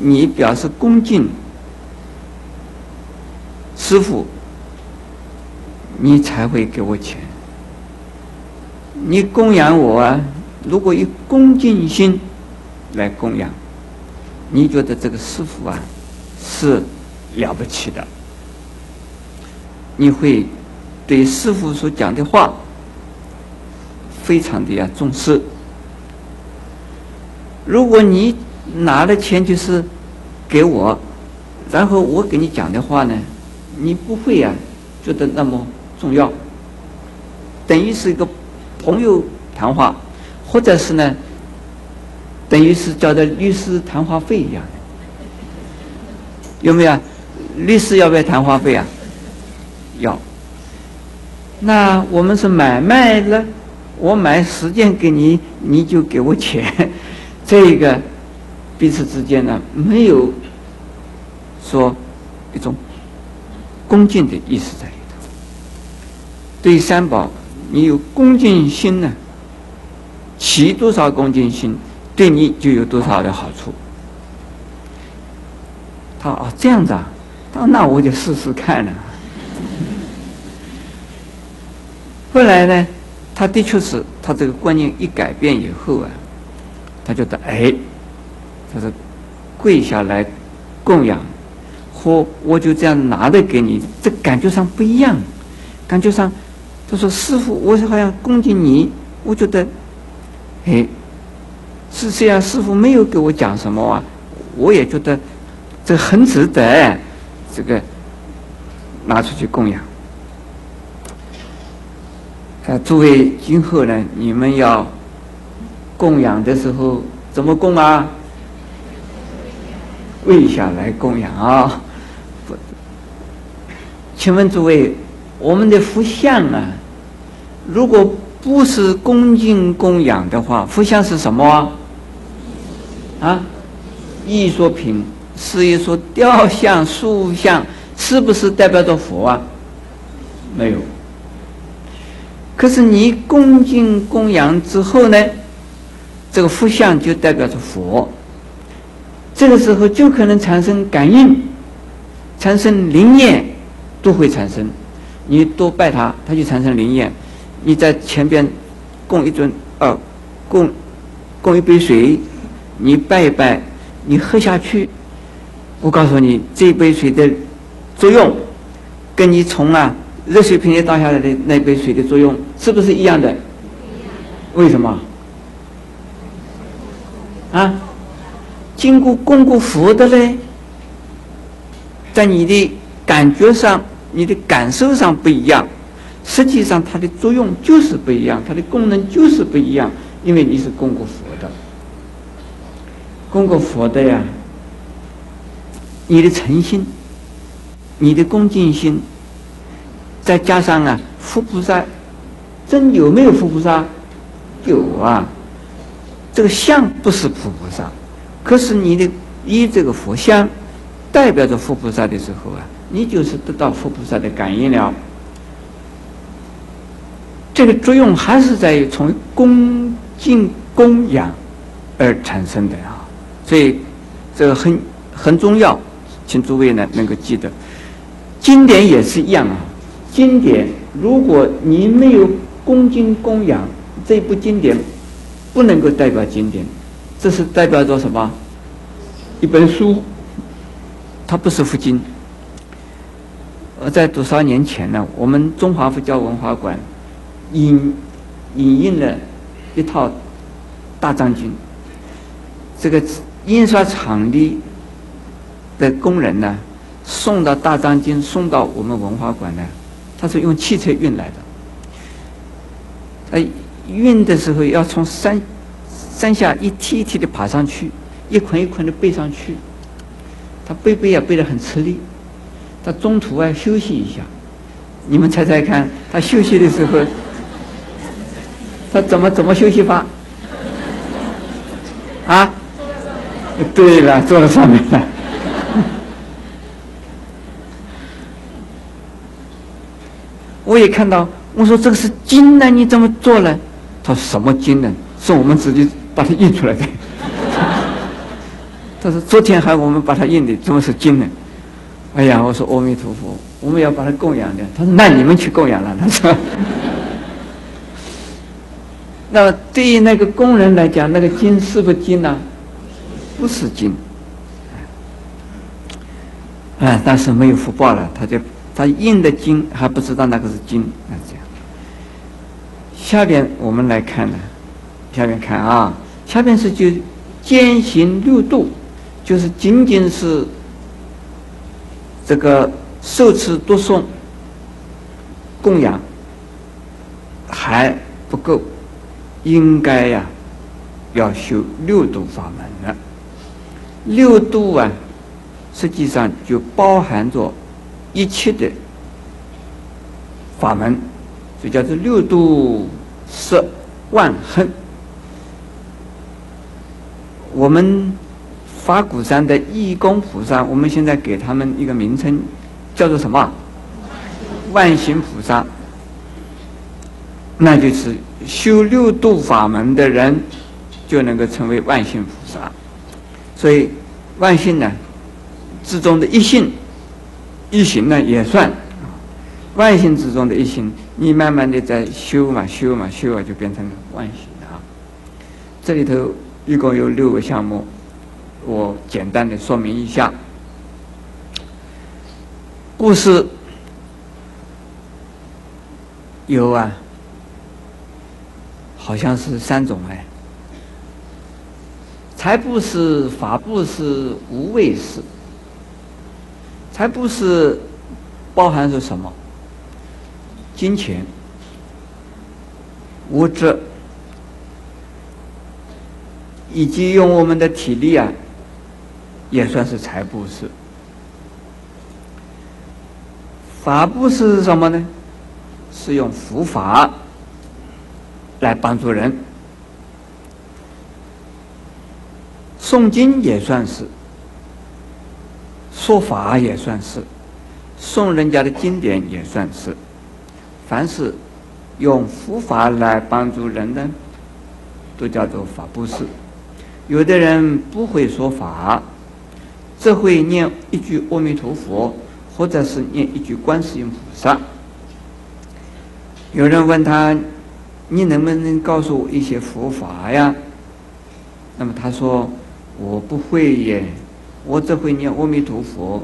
你表示恭敬，师傅。你才会给我钱。你供养我啊，如果以恭敬心来供养，你觉得这个师傅啊是了不起的，你会对师傅所讲的话非常的要重视。如果你拿了钱就是给我，然后我给你讲的话呢，你不会呀觉得那么。重要，等于是一个朋友谈话，或者是呢，等于是交的律师谈话费一样的，有没有？律师要不要谈话费啊？要。那我们是买卖了，我买时间给你，你就给我钱，这个彼此之间呢，没有说一种恭敬的意思在里头。对三宝，你有恭敬心呢，起多少恭敬心，对你就有多少的好处。他说：“哦，这样子啊，他那我就试试看了。”后来呢，他的确是他这个观念一改变以后啊，他觉得哎，他说跪下来供养，或我就这样拿着给你，这感觉上不一样，感觉上。他说：“师傅，我好像恭敬你，我觉得，哎，是这样。师傅没有给我讲什么啊，我也觉得这很值得，这个拿出去供养。啊，诸位今后呢，你们要供养的时候怎么供啊？跪下来供养啊！请问诸位。”我们的佛像啊，如果不是恭敬供养的话，佛像是什么啊？艺术品是一说雕像、塑像，是不是代表着佛啊？没有。可是你恭敬供养之后呢，这个佛像就代表着佛。这个时候就可能产生感应，产生灵验，都会产生。你多拜他，他就产生灵验。你在前边供一尊，呃，供供一杯水，你拜一拜，你喝下去，我告诉你，这杯水的作用，跟你从啊热水瓶里倒下来的那杯水的作用，是不是一样的？为什么？啊？经过供过佛的嘞，在你的感觉上、你的感受上不一样，实际上它的作用就是不一样，它的功能就是不一样，因为你是供过佛的，供过佛的呀，你的诚心、你的恭敬心，再加上啊，佛菩萨真有没有佛菩萨？有啊。这个像不是佛菩萨，可是你的以这个佛像代表着佛菩萨的时候啊，你就是得到佛菩萨的感应了。这个作用还是在于从恭敬供养而产生的啊，所以这个很很重要，请诸位呢能够记得，经典也是一样啊。经典如果你没有恭敬供养这部经典。不能够代表经典，这是代表着什么？一本书，它不是佛经。呃，在多少年前呢？我们中华佛教文化馆引引印了一套《大藏经》，这个印刷厂的的工人呢，送到《大藏经》送到我们文化馆呢，他是用汽车运来的。哎。运的时候要从山山下一梯一梯的爬上去，一捆一捆的背上去，他背背也背得很吃力，他中途啊休息一下，你们猜猜看，他休息的时候，他怎么怎么休息法？啊？对了，坐在上面了。我也看到，我说这个是经呢，你怎么做呢？他说什么经呢？是我们自己把它印出来的。他说昨天还我们把它印的，怎么是金呢？哎呀，我说阿弥陀佛，我们要把它供养的。他说那你们去供养了。他说，那对于那个工人来讲，那个金是不是金呢？不是金。哎，但是没有福报了，他就他印的金还不知道那个是金，那这样。下边我们来看呢，下边看啊，下面是就兼行六度，就是仅仅是这个受持读诵供养还不够，应该呀要修六度法门了。六度啊，实际上就包含着一切的法门。所以叫做六度摄万恨。我们法鼓山的义工菩萨，我们现在给他们一个名称，叫做什么？万行菩萨。那就是修六度法门的人，就能够成为万行菩萨。所以万行呢，之中的一性，一行呢也算。万行之中的一行。你慢慢的在修嘛修嘛修啊，就变成万行啊。这里头一共有六个项目，我简单的说明一下。故事有啊，好像是三种哎。财布施、法布施、无畏施。财布施包含着什么？金钱、物质，以及用我们的体力啊，也算是财布施。法布施是什么呢？是用佛法来帮助人。诵经也算是，说法也算是，送人家的经典也算是。凡是用佛法来帮助人的，都叫做法布施。有的人不会说法，只会念一句阿弥陀佛，或者是念一句观世音菩萨。有人问他：“你能不能告诉我一些佛法呀？”那么他说：“我不会耶，我只会念阿弥陀佛，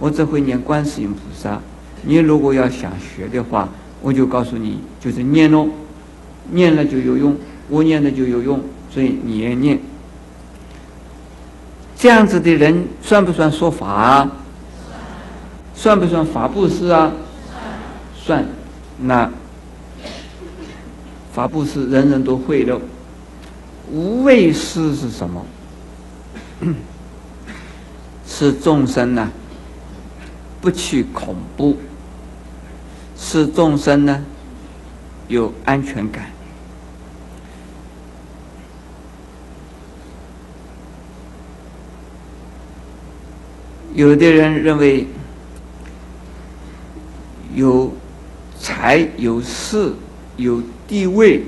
我只会念观世音菩萨。你如果要想学的话，”我就告诉你，就是念喽，念了就有用，我念了就有用，所以你也念。这样子的人算不算说法啊？算不算法布施啊？算。那法布施人人都会的。无畏施是什么？是众生呢，不去恐怖，是众生呢有安全感。有的人认为有财、有势、有地位、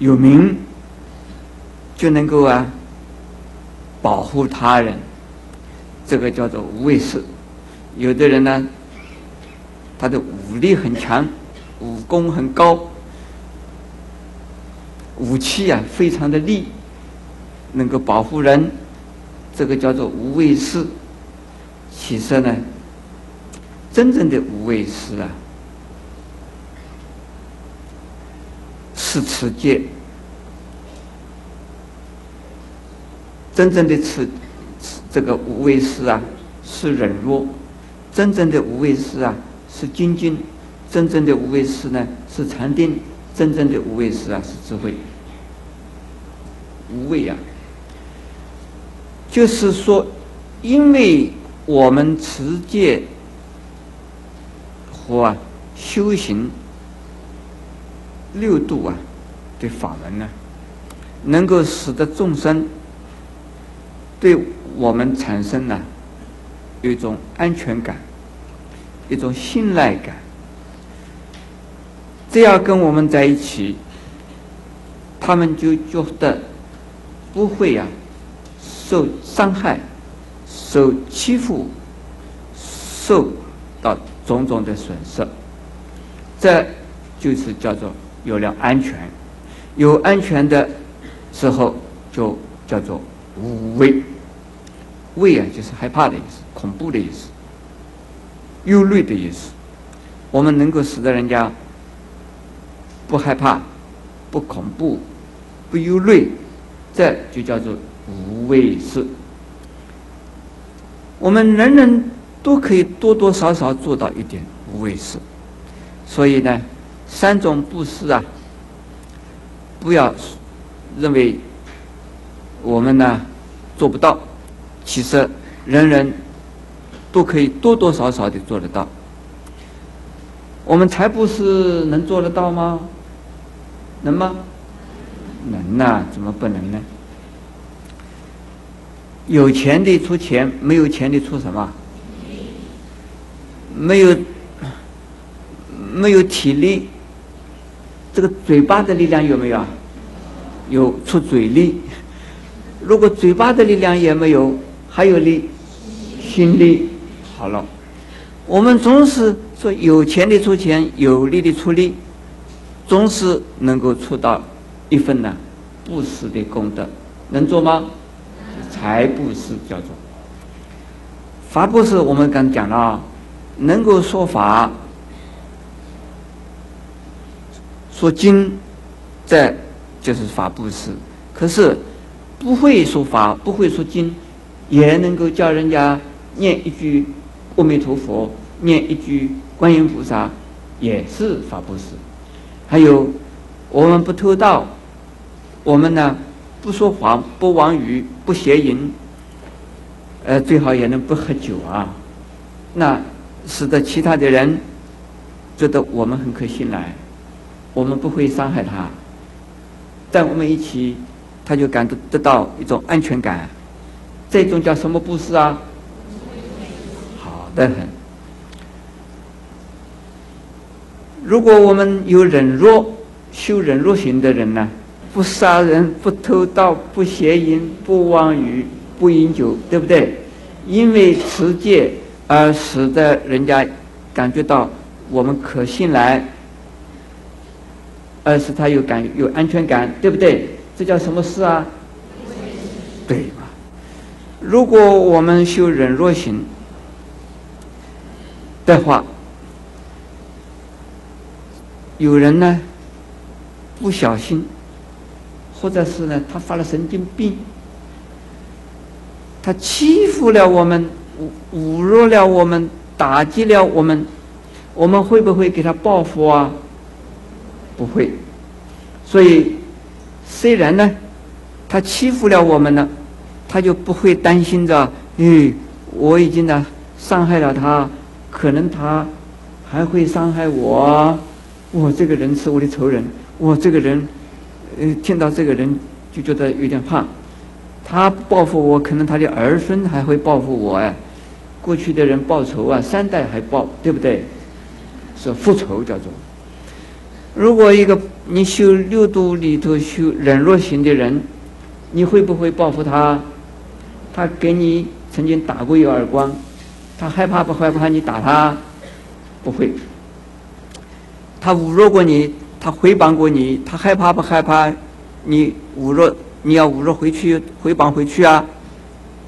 有名，就能够啊保护他人，这个叫做无畏势。有的人呢，他的武力很强，武功很高，武器啊非常的利，能够保护人，这个叫做无畏势。其实呢，真正的无畏师啊，是持戒；真正的持这个无畏师啊，是忍弱；真正的无畏师啊，是精进；真正的无畏师呢，是禅定；真正的无畏师啊，是智慧。无畏啊，就是说，因为。我们持戒和修行六度啊的法门呢，能够使得众生对我们产生呢有一种安全感，一种信赖感。只要跟我们在一起，他们就觉得不会呀受伤害。受欺负，受到种种的损失，这就是叫做有了安全。有安全的时候，就叫做无畏。畏啊，就是害怕的意思，恐怖的意思，忧虑的意思。我们能够使得人家不害怕、不恐怖、不忧虑，这就叫做无畏事。我们人人都可以多多少少做到一点无畏施，所以呢，三种布施啊，不要认为我们呢做不到，其实人人都可以多多少少的做得到。我们财布施能做得到吗？能吗？能呐，怎么不能呢？有钱的出钱，没有钱的出什么？没有，没有体力。这个嘴巴的力量有没有啊？有出嘴力。如果嘴巴的力量也没有，还有力，心力。好了，我们总是说有钱的出钱，有力的出力，总是能够出到一份呢布施的功德，能做吗？财布施叫做法布施，我们刚讲了，能够说法、说经，这就是法布施。可是不会说法、不会说经，也能够叫人家念一句阿弥陀佛，念一句观音菩萨，也是法布施。还有我们不偷盗，我们呢？不说谎，不妄语，不邪淫，呃，最好也能不喝酒啊。那使得其他的人觉得我们很可信赖，我们不会伤害他，在我们一起，他就感得得到一种安全感。这种叫什么布施啊？好的很。如果我们有忍弱、修忍弱型的人呢？不杀人，不偷盗，不邪淫，不妄语，不饮酒，对不对？因为持戒而使得人家感觉到我们可信赖，而使他有感有安全感，对不对？这叫什么事啊？对吧？如果我们修忍若行的话，有人呢不小心。或者是呢，他发了神经病，他欺负了我们，侮侮辱了我们，打击了我们，我们会不会给他报复啊？不会。所以，虽然呢，他欺负了我们呢，他就不会担心着，哎，我已经呢伤害了他，可能他还会伤害我。我这个人是我的仇人，我这个人，呃，见到这个人就觉得有点怕。他报复我，可能他的儿孙还会报复我哎。过去的人报仇啊，三代还报，对不对？是复仇叫做。如果一个你修六度里头修忍弱型的人，你会不会报复他？他给你曾经打过一耳光，他害怕不害怕你打他？不会。他侮辱过你，他回绑过你，他害怕不害怕你侮辱？你要侮辱回去，回绑回去啊？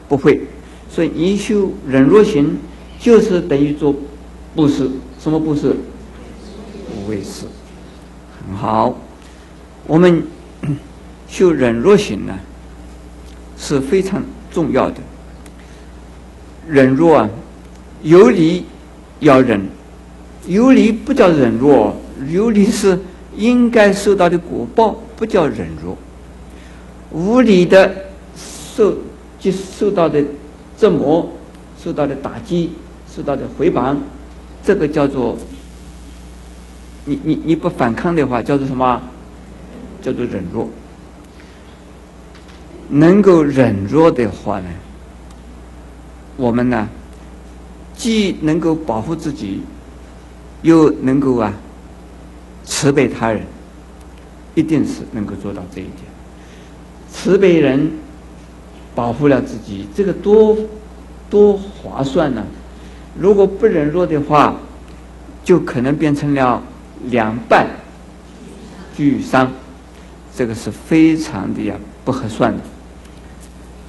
不会，所以你修忍辱行，就是等于做布施。什么布施？无畏施。很好，我们修忍辱行呢，是非常重要的。忍辱啊，有理要忍，有理不叫忍辱，有理是应该受到的果报，不叫忍辱。无理的受，就受到的折磨，受到的打击，受到的回谤，这个叫做你你你不反抗的话，叫做什么？叫做忍弱。能够忍弱的话呢，我们呢，既能够保护自己，又能够啊慈悲他人，一定是能够做到这一点。慈悲人保护了自己，这个多多划算呢！如果不忍弱的话，就可能变成了两败俱伤，这个是非常的呀不合算的。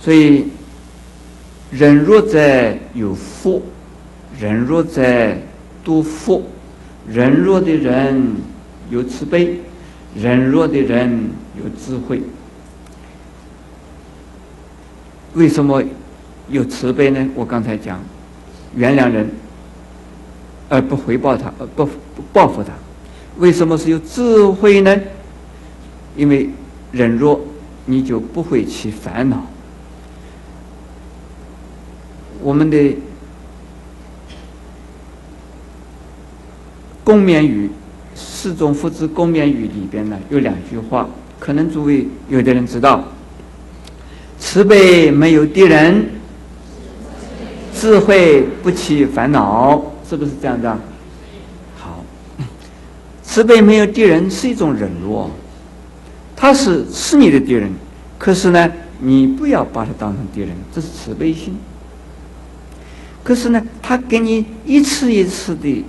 所以，忍弱者有福，忍弱者多福，忍弱的人有慈悲，忍弱的人有智慧。为什么有慈悲呢？我刚才讲，原谅人而不回报他，而不不报复他。为什么是有智慧呢？因为忍弱，你就不会起烦恼。我们的《共勉语》四种福祉共勉语里边呢，有两句话，可能诸位有的人知道。慈悲没有敌人，智慧不起烦恼，是不是这样的？好，慈悲没有敌人是一种忍弱，他是是你的敌人，可是呢，你不要把他当成敌人，这是慈悲心。可是呢，他给你一次一次的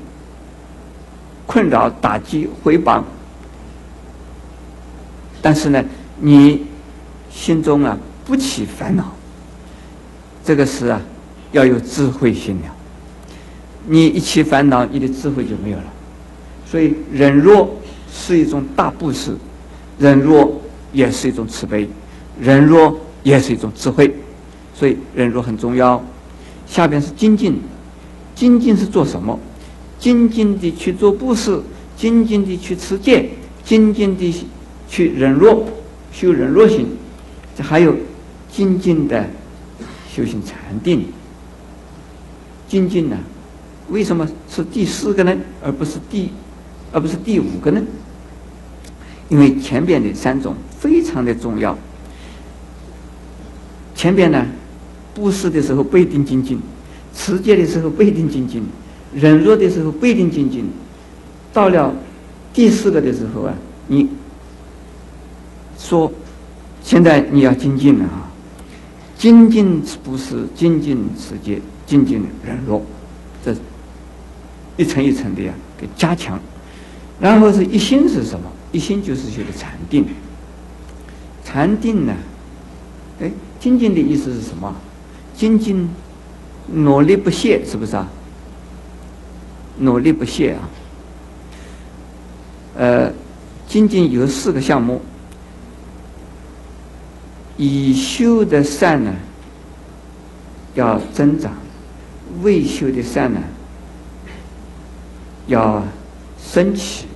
困扰、打击、回谤，但是呢，你心中啊。不起烦恼，这个是啊，要有智慧心了。你一起烦恼，你的智慧就没有了。所以忍弱是一种大布施，忍弱也是一种慈悲，忍弱也是一种智慧。所以忍弱很重要。下边是精进，精进是做什么？静静的去做布施，静静的去持戒，静静的去忍弱，修忍弱心。这还有。静静的修行禅定，静静呢？为什么是第四个呢？而不是第，而不是第五个呢？因为前边的三种非常的重要。前边呢，布施的时候不一定精进，持戒的时候不一定精进，忍弱的时候不一定精进，到了第四个的时候啊，你说现在你要精进了啊。精进不是精进持戒，精进忍弱，这一层一层的呀，给加强。然后是一心是什么？一心就是修的禅定。禅定呢？哎，精进的意思是什么？精进，努力不懈，是不是啊？努力不懈啊。呃，仅仅有四个项目。已修的善呢，要增长，未修的善呢要升起，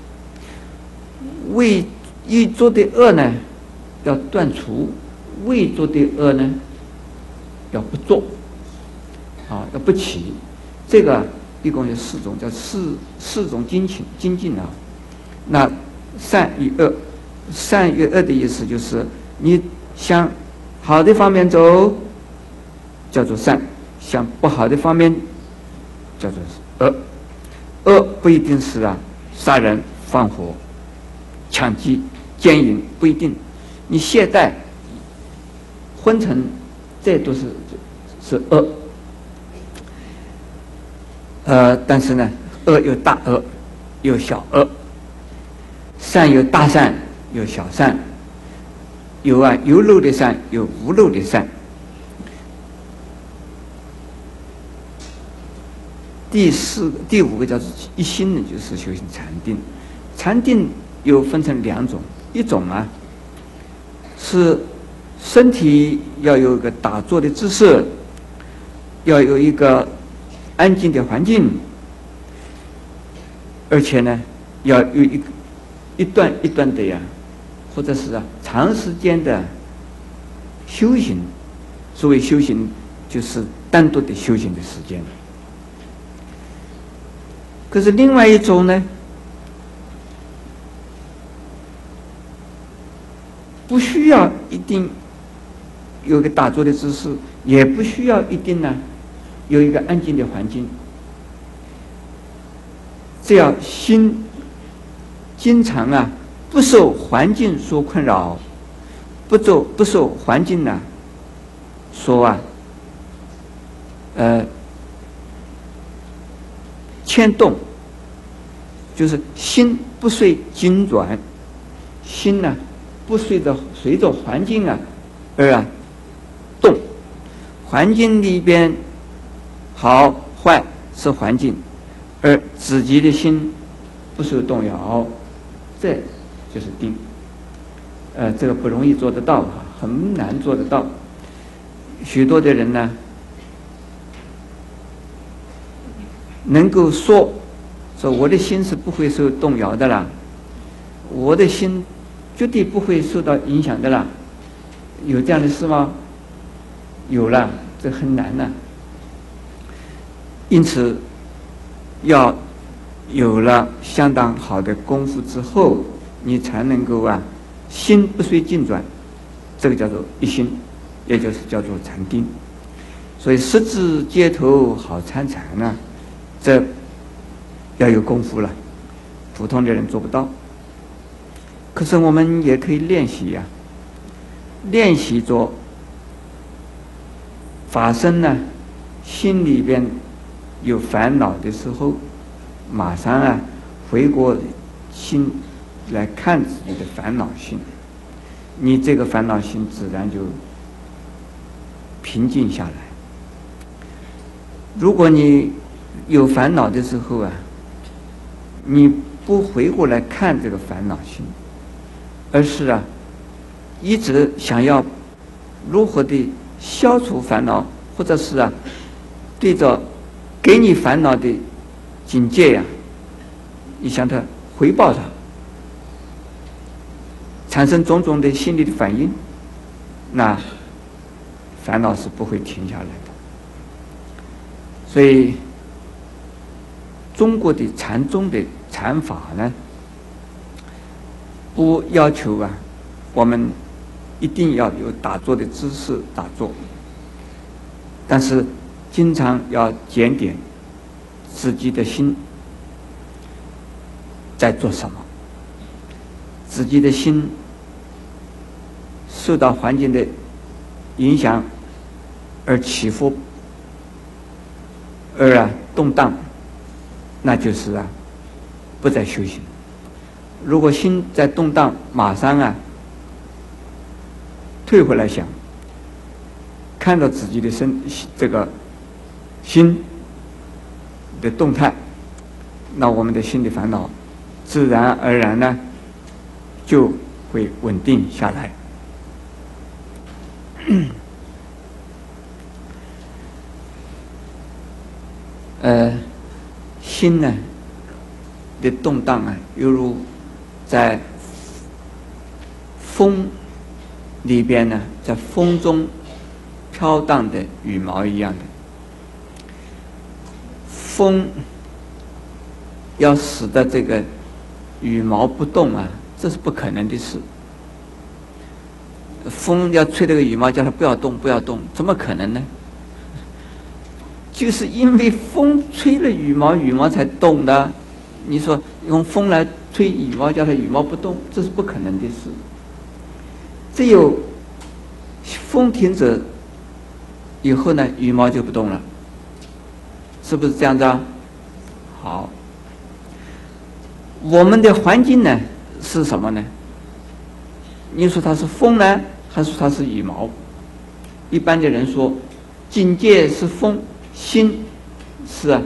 未已做的恶呢要断除，未做的恶呢要不做，啊，要不起。这个一共有四种，叫四四种精情精进啊。那善与恶，善与恶的意思就是你向好的方面走。叫做善，向不好的方面叫做恶。恶不一定是啊，杀人、放火、抢劫、奸淫，不一定。你懈怠、昏沉，这都是是恶。呃，但是呢，恶有大恶，有小恶；善有大善，有小善；有啊有漏的善，有无漏的善。第四、第五个叫做一心的，就是修行禅定。禅定又分成两种，一种啊是身体要有一个打坐的姿势，要有一个安静的环境，而且呢要有一一段一段的呀，或者是啊长时间的修行。所谓修行，就是单独的修行的时间。可是另外一种呢，不需要一定有个打坐的姿势，也不需要一定呢有一个安静的环境，只要心经常啊不受环境所困扰，不受不受环境呢说啊，呃。牵动，就是心不随经转，心呢不随着随着环境啊而啊动，环境里边好坏是环境，而自己的心不受动摇，这就是定。呃，这个不容易做得到哈，很难做得到。许多的人呢。能够说，说我的心是不会受动摇的啦，我的心绝对不会受到影响的啦，有这样的事吗？有了，这很难呐。因此，要有了相当好的功夫之后，你才能够啊，心不随境转，这个叫做一心，也就是叫做禅定。所以，十字街头好参禅呢。这要有功夫了，普通的人做不到。可是我们也可以练习呀，练习着法身呢，心里边有烦恼的时候，马上啊回过心来看自己的烦恼心，你这个烦恼心自然就平静下来。如果你有烦恼的时候啊，你不回过来看这个烦恼心，而是啊，一直想要如何的消除烦恼，或者是啊，对着给你烦恼的警戒呀，你向他回报他，产生种种的心理的反应，那烦恼是不会停下来的，所以。中国的禅宗的禅法呢，不要求啊，我们一定要有打坐的姿势打坐，但是经常要检点自己的心在做什么，自己的心受到环境的影响而起伏，而啊动荡。那就是啊，不再修行。如果心在动荡，马上啊退回来想，看到自己的身这个心的动态，那我们的心理烦恼自然而然呢就会稳定下来。呃，心呢的动荡啊，犹如在风里边呢，在风中飘荡的羽毛一样的。风要使得这个羽毛不动啊，这是不可能的事。风要吹这个羽毛，叫它不要动，不要动，怎么可能呢？就是因为风吹了羽毛，羽毛才动的。你说用风来吹羽毛，叫它羽毛不动，这是不可能的事。只有风停止以后呢，羽毛就不动了，是不是这样子啊？好，我们的环境呢是什么呢？你说它是风呢，还是它是羽毛？一般的人说，警戒是风，心是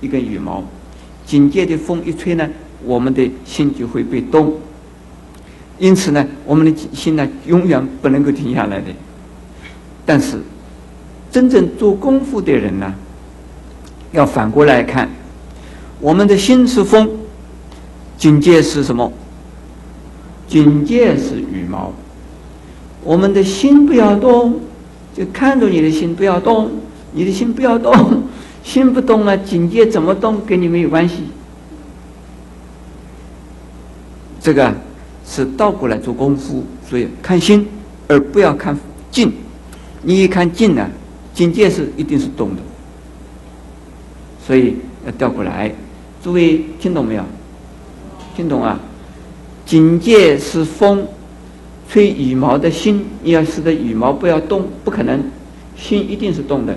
一根羽毛。警戒的风一吹呢，我们的心就会被动。因此呢，我们的心呢永远不能够停下来的。但是，真正做功夫的人呢，要反过来看，我们的心是风，警戒是什么？警戒是羽毛，我们的心不要动，就看着你的心不要动，你的心不要动，心不动了，警戒怎么动跟你没有关系。这个是倒过来做功夫，所以看心而不要看静。你一看静呢，警戒是一定是动的，所以要调过来。诸位听懂没有？听懂啊？警戒是风，吹羽毛的心，你要使得羽毛不要动，不可能，心一定是动的。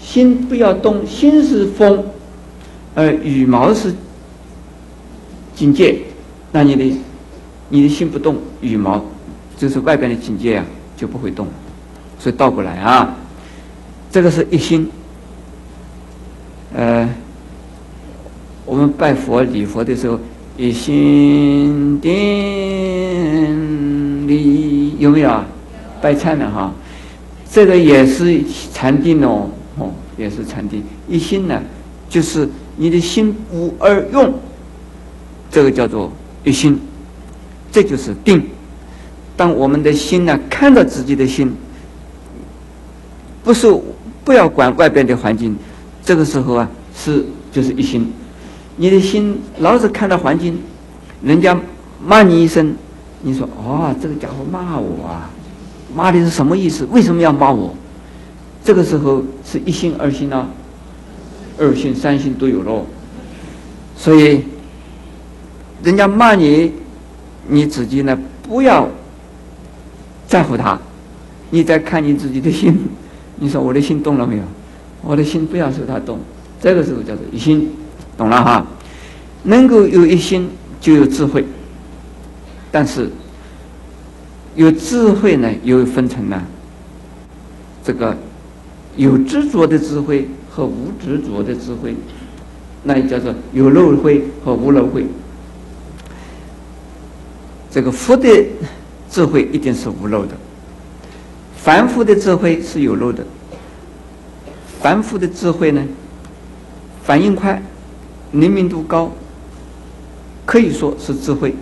心不要动，心是风，而羽毛是警戒，那你的你的心不动，羽毛就是外边的警戒啊，就不会动。所以倒过来啊，这个是一心。呃，我们拜佛礼佛的时候。一心定力有没有啊？拜忏了哈，这个也是禅定哦，哦，也是禅定。一心呢，就是你的心无二用，这个叫做一心，这就是定。当我们的心呢，看到自己的心，不是不要管外边的环境，这个时候啊，是就是一心。你的心老是看到环境，人家骂你一声，你说哦，这个家伙骂我啊，骂的是什么意思？为什么要骂我？这个时候是一心二心呢，二心三心都有喽。所以，人家骂你，你自己呢不要在乎他，你再看你自己的心，你说我的心动了没有？我的心不要受他动，这个时候叫做一心。懂了哈，能够有一心就有智慧，但是有智慧呢，又分成了这个有执着的智慧和无执着的智慧，那也叫做有漏慧和无漏慧。这个佛的智慧一定是无漏的，凡夫的智慧是有漏的。凡夫的智慧呢，反应快。灵敏度高，可以说是智慧，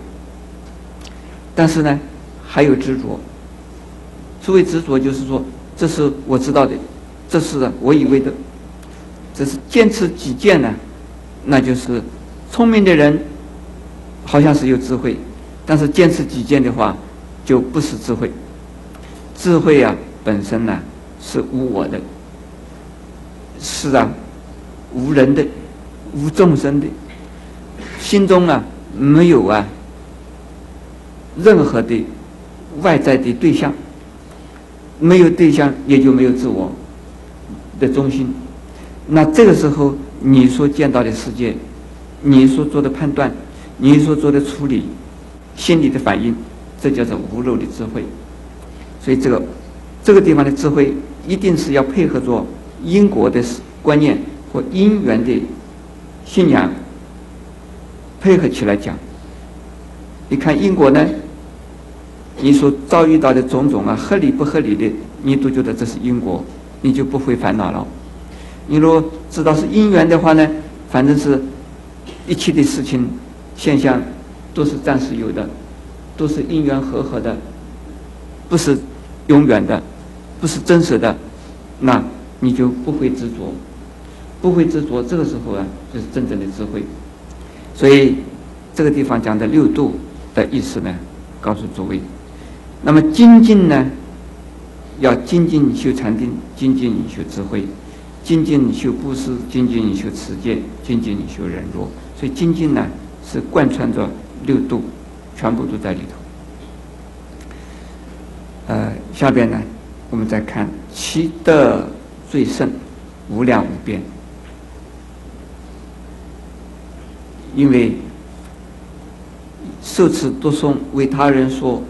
但是呢，还有执着。所谓执着，就是说，这是我知道的，这是我以为的，这是坚持己见呢，那就是聪明的人，好像是有智慧，但是坚持己见的话，就不是智慧。智慧啊，本身呢是无我的，是啊，无人的。无众生的，心中啊没有啊任何的外在的对象，没有对象也就没有自我的中心。那这个时候你所见到的世界，你所做的判断，你所做的处理，心理的反应，这叫做无漏的智慧。所以这个这个地方的智慧，一定是要配合着因果的观念和因缘的。信仰配合起来讲，你看因果呢？你所遭遇到的种种啊，合理不合理的，你都觉得这是因果，你就不会烦恼了。你如果知道是因缘的话呢，反正是一切的事情现象都是暂时有的，都是因缘和合的，不是永远的，不是真实的，那你就不会执着，不会执着，这个时候啊，就是真正的智慧。所以这个地方讲的六度的意思呢，告诉诸位。那么精进呢，要精进修禅定，精进修智慧，精进修布施，精进修持戒，精进修忍辱。所以精进呢，是贯穿着六度，全部都在里头。呃，下边呢，我们再看七的最胜，无量无边。因为受持读诵为他人说。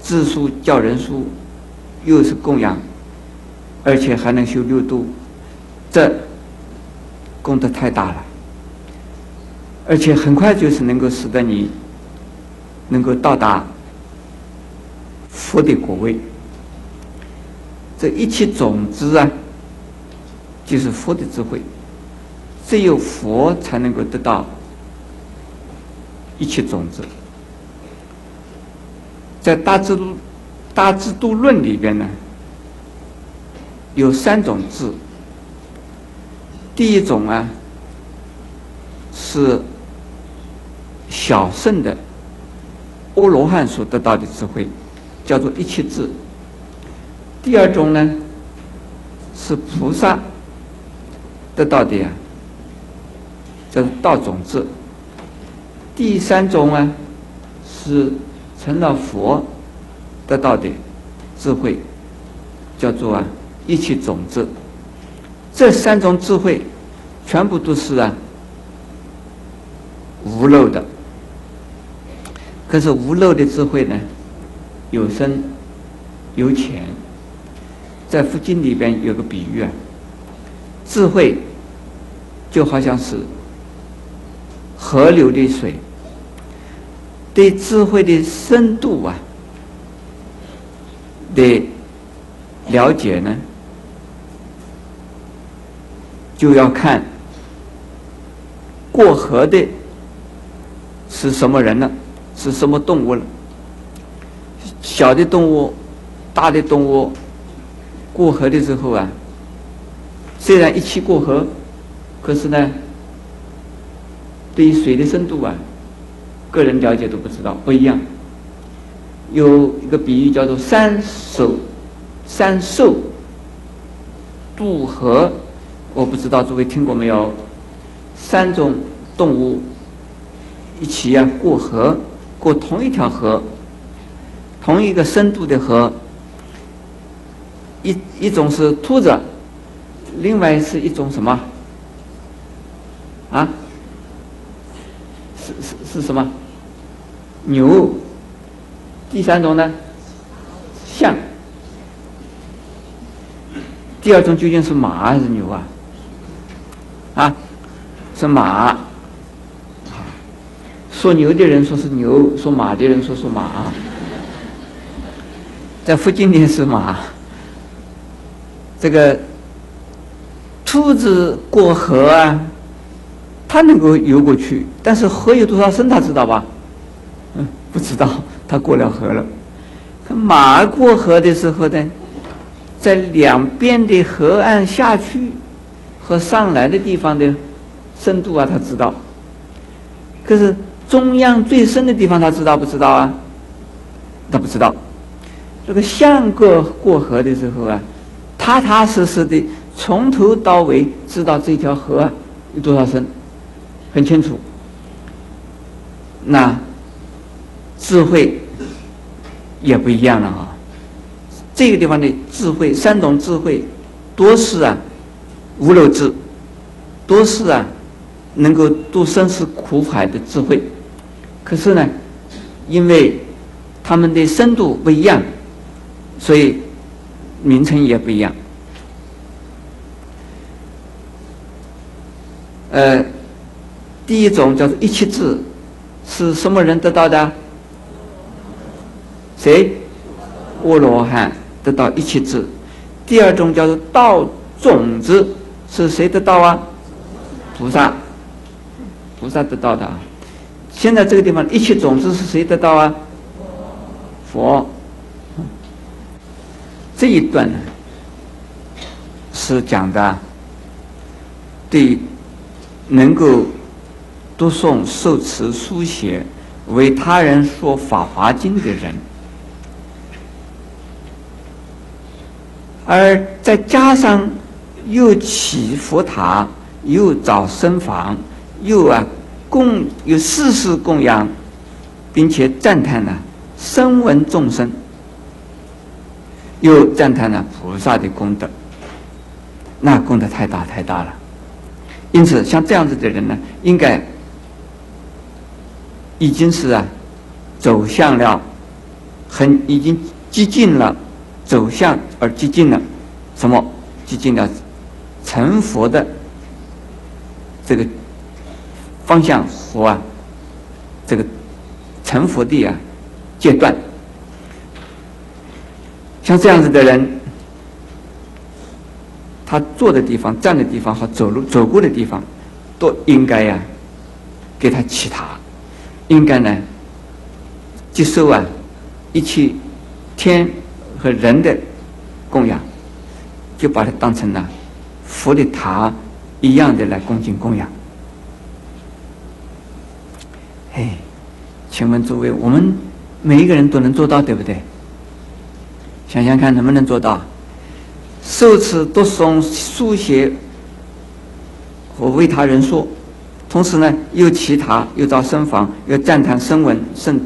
自书教人书，又是供养，而且还能修六度，这功德太大了，而且很快就是能够使得你能够到达佛的果位。这一切种子啊，就是佛的智慧，只有佛才能够得到一切种子。在《大智度》《大智度论》里边呢，有三种智。第一种啊，是小圣的阿罗汉所得到的智慧，叫做一切智。第二种呢，是菩萨得到的呀，叫道种子。第三种啊，是。成了佛得到的智慧，叫做啊一切种子。这三种智慧，全部都是啊无漏的。可是无漏的智慧呢，有深有浅。在佛经里边有个比喻啊，智慧就好像是河流的水。对智慧的深度啊的了解呢，就要看过河的是什么人呢？是什么动物了？小的动物、大的动物过河的时候啊，虽然一起过河，可是呢，对于水的深度啊。个人了解都不知道，不一样。有一个比喻叫做“三手三兽渡河”，我不知道诸位听过没有？三种动物一起呀过河，过同一条河，同一个深度的河。一一种是兔子，另外是一种什么？啊？是是是什么？牛。第三种呢？象。第二种究竟是马还是牛啊？啊，是马。说牛的人说是牛，说马的人说是马。在附近的是马。这个兔子过河啊。他能够游过去，但是河有多少深，他知道吧？嗯，不知道。他过了河了。马过河的时候呢，在两边的河岸下去和上来的地方的深度啊，他知道。可是中央最深的地方，他知道不知道啊？他不知道。这个象过过河的时候啊，踏踏实实的从头到尾知道这条河啊有多少深。很清楚，那智慧也不一样了啊。这个地方的智慧，三种智慧，多是啊无漏智，多是啊能够度生死苦海的智慧。可是呢，因为他们的深度不一样，所以名称也不一样。呃。第一种叫做一切智，是什么人得到的？谁？阿罗汉得到一切智。第二种叫做道种子，是谁得到啊？菩萨，菩萨得到的。现在这个地方一切种子是谁得到啊？佛。这一段呢，是讲的对能够读诵、受持、书写、为他人说《法华经》的人，而再加上又起佛塔，又造僧房，又啊供有世事供养，并且赞叹呢声闻众生。又赞叹了菩萨的功德，那功德太大太大了。因此，像这样子的人呢，应该已经是啊，走向了很已经激进了，走向而激进了什么？激进了成佛的这个方向和啊这个成佛的啊阶段。像这样子的人，他坐的地方、站的地方和走路走过的地方，都应该呀，给他起塔，应该呢，接受啊一切天和人的供养，就把它当成了佛的塔一样的来恭敬供养。哎，请问诸位，我们每一个人都能做到，对不对？想想看，能不能做到？受持、读诵、书写和为他人说，同时呢，又其他又造僧房，又赞叹声闻圣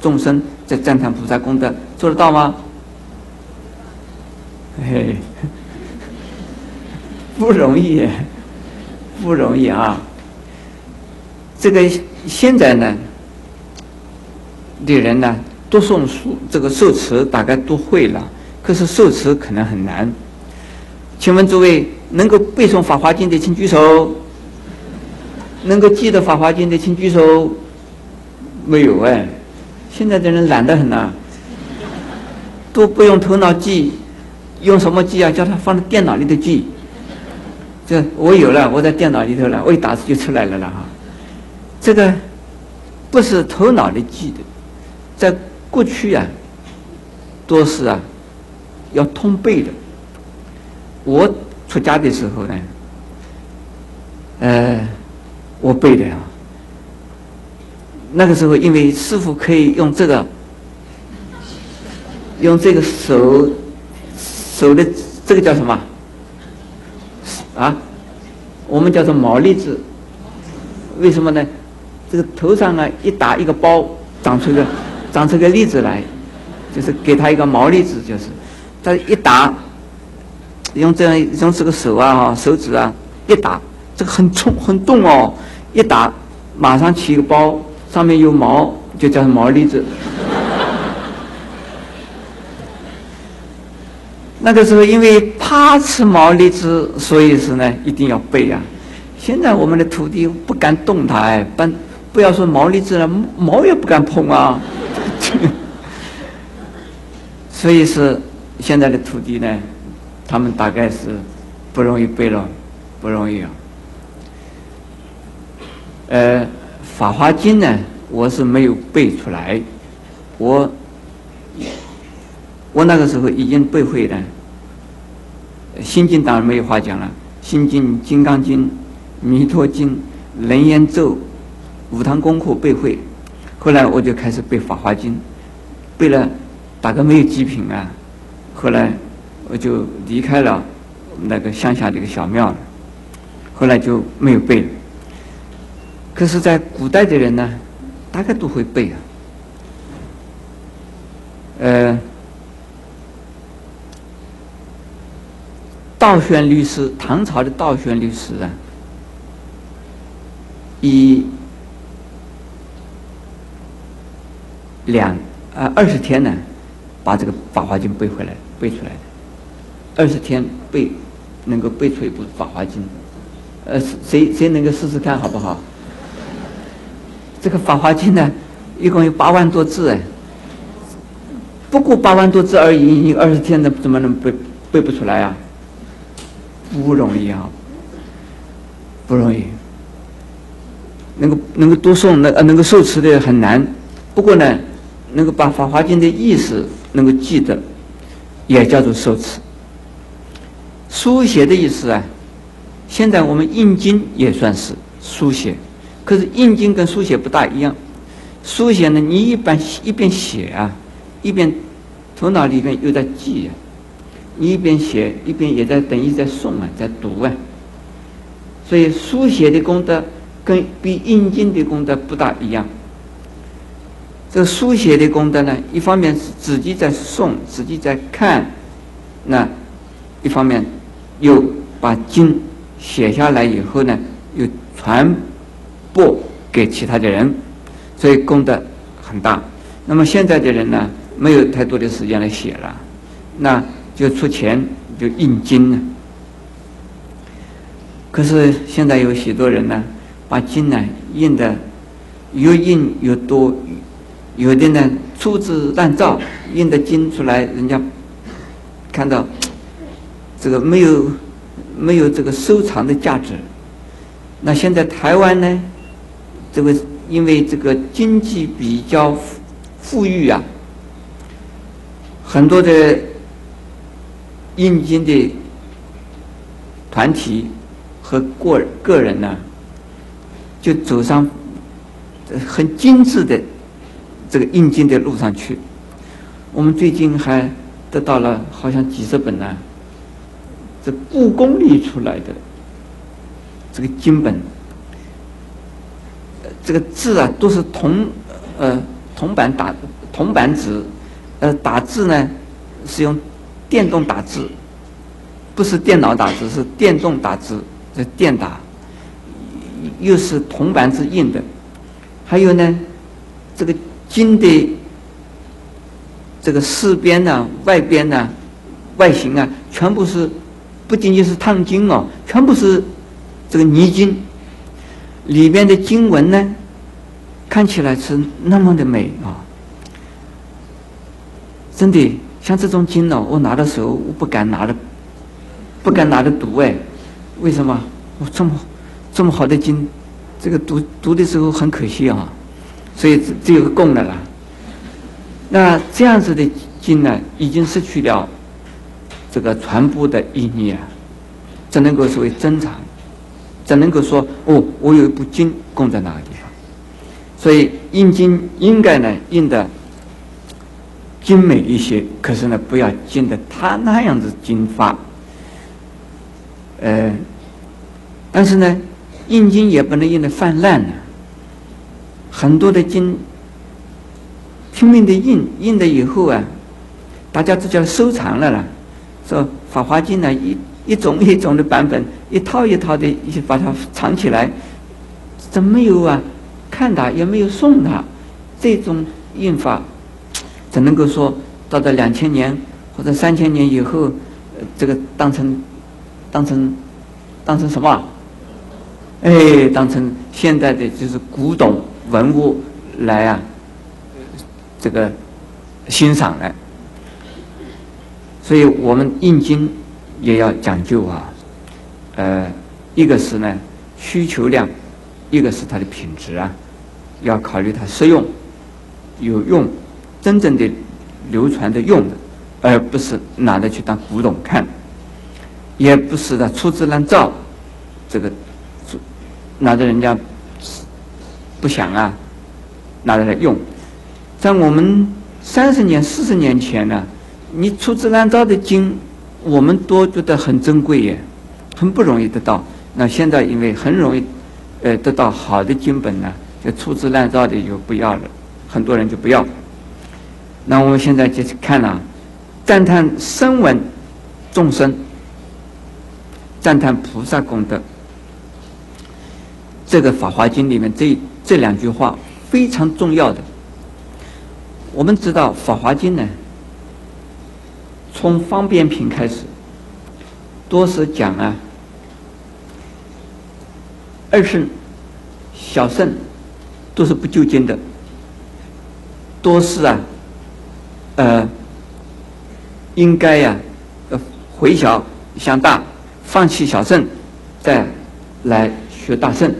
众生，在赞叹菩萨功德，做得到吗？嘿，不容易，不容易啊！这个现在呢，的人呢？读诵书，这个受持大概都会了，可是受持可能很难。请问诸位，能够背诵《法华经》的请举手。能够记得《法华经》的请举手。没有哎，现在的人懒得很呐，都不用头脑记，用什么记啊？叫他放在电脑里头记。这我有了，我在电脑里头了，我一打字就出来了了哈。这个不是头脑里记的，在。过去啊，都是啊，要通背的。我出家的时候呢，呃，我背的啊。那个时候，因为师傅可以用这个，用这个手手的这个叫什么？啊，我们叫做毛栗子。为什么呢？这个头上啊，一打一个包，长出个。长出个栗子来，就是给他一个毛栗子，就是他一打，用这样用这个手啊手指啊一打，这个很冲很动哦，一打马上起一个包，上面有毛，就叫毛栗子。那个时候因为怕吃毛栗子，所以是呢一定要背啊。现在我们的徒弟不敢动它哎，不不要说毛栗子了，毛也不敢碰啊。所以是现在的徒弟呢，他们大概是不容易背了，不容易啊。呃，《法华经》呢，我是没有背出来，我我那个时候已经背会了，《心经》当然没有话讲了，《心经》《金刚经》《弥陀经》《楞严咒》《五堂功课》背会。后来我就开始背《法华经》，背了大概没有几品啊。后来我就离开了那个乡下这个小庙了，后来就没有背了。可是，在古代的人呢，大概都会背啊。呃，道宣律师，唐朝的道宣律师啊，以两啊二十天呢，把这个《法华经》背回来，背出来的。二十天背，能够背出一部《法华经》。呃，谁谁能够试试看好不好？这个《法华经》呢，一共有八万多字哎，不过八万多字而已，你二十天的怎么能背背不出来啊？不容易啊，不容易。能够能够读诵，能能够受持的很难。不过呢，能够把《法华经》的意思能够记得，也叫做受持。书写的意思啊，现在我们印经也算是书写，可是印经跟书写不大一样。书写呢，你一般一边写啊，一边头脑里边又在记啊，你一边写一边也在等于在诵啊，在读啊。所以书写的功德。跟比印经的功德不大一样。这个书写的功德呢，一方面是自己在诵，自己在看，那一方面又把经写下来以后呢，又传布给其他的人，所以功德很大。那么现在的人呢，没有太多的时间来写了，那就出钱就印经了。可是现在有许多人呢。把经呢印的越印越多，有的呢粗制滥造，印的经出来，人家看到这个没有没有这个收藏的价值。那现在台湾呢，这个因为这个经济比较富裕啊，很多的印经的团体和个个人呢。就走上很精致的这个印经的路上去。我们最近还得到了好像几十本呢，这故宫里出来的这个经本，这个字啊都是铜呃铜板打铜板纸，呃打字呢是用电动打字，不是电脑打字，是电动打字，这电打。又是铜板纸印的，还有呢，这个金的这个四边呢、外边呢、外形啊，全部是不仅仅是烫金哦，全部是这个泥金。里边的经文呢，看起来是那么的美啊！真的，像这种经呢，我拿的时候我不敢拿的，不敢拿的读哎，为什么？我这么。这么好的经，这个读读的时候很可惜啊，所以只只有个供的啦。那这样子的经呢，已经失去了这个传播的意义啊，只能够所谓珍藏？只能够说哦，我有一部经供在哪里？所以印经应该呢印的精美一些，可是呢不要印的他那样子经发。呃，但是呢。印经也不能印的泛滥呢，很多的经拼命的印，印了以后啊，大家都叫收藏了啦。说《法华经》呢，一一种一种的版本，一套一套的，一把它藏起来，怎么有啊？看它也没有送它，这种印法，只能够说到了两千年或者三千年以后，这个当成当成当成什么？哎，当成现在的就是古董文物来啊，这个欣赏来。所以我们印经也要讲究啊，呃，一个是呢需求量，一个是它的品质啊，要考虑它实用、有用、真正的流传的用的，而不是拿来去当古董看，也不是的粗制滥造，这个。拿着人家不想啊，拿着来用。在我们三十年、四十年前呢，你粗制滥造的经，我们都觉得很珍贵耶，很不容易得到。那现在因为很容易，呃，得到好的经本呢，就粗制滥造的就不要了，很多人就不要。那我们现在就是看啊，赞叹声闻众生，赞叹菩萨功德。这个《法华经》里面这这两句话非常重要的。我们知道《法华经》呢，从方便品开始，多是讲啊，二圣、小圣都是不究竟的，多是啊，呃，应该呀，呃，回小向大，放弃小圣，再来。学大圣；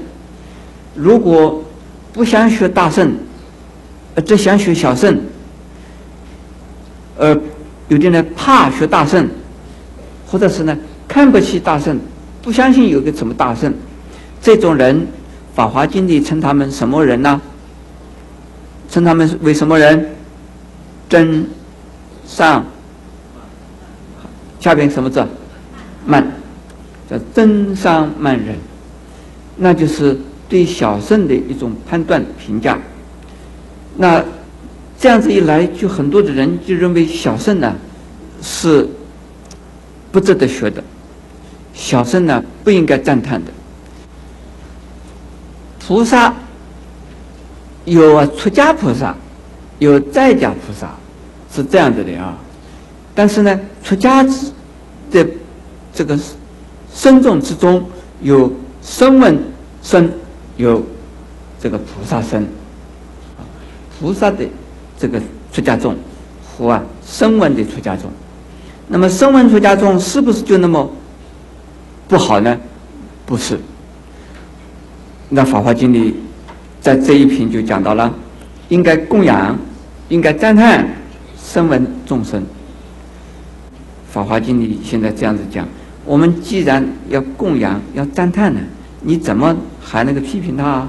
如果不想学大圣，呃，只想学小圣，呃，有的人怕学大圣，或者是呢看不起大圣，不相信有个什么大圣，这种人，《法华经》里称他们什么人呢？称他们为什么人？真上下边什么字？慢，叫真上慢人，那就是对小圣的一种判断评价。那这样子一来，就很多的人就认为小圣呢是不值得学的，小圣呢不应该赞叹的。菩萨有啊，出家菩萨。有在家菩萨是这样子的啊，但是呢，出家之的这个僧众之中有声闻僧，有这个菩萨僧，菩萨的这个出家众和啊声闻的出家众，那么声闻出家众是不是就那么不好呢？不是。那《法华经》里在这一品就讲到了，应该供养。应该赞叹声闻众生，《法华经》里现在这样子讲：我们既然要供养、要赞叹呢，你怎么还那个批评他？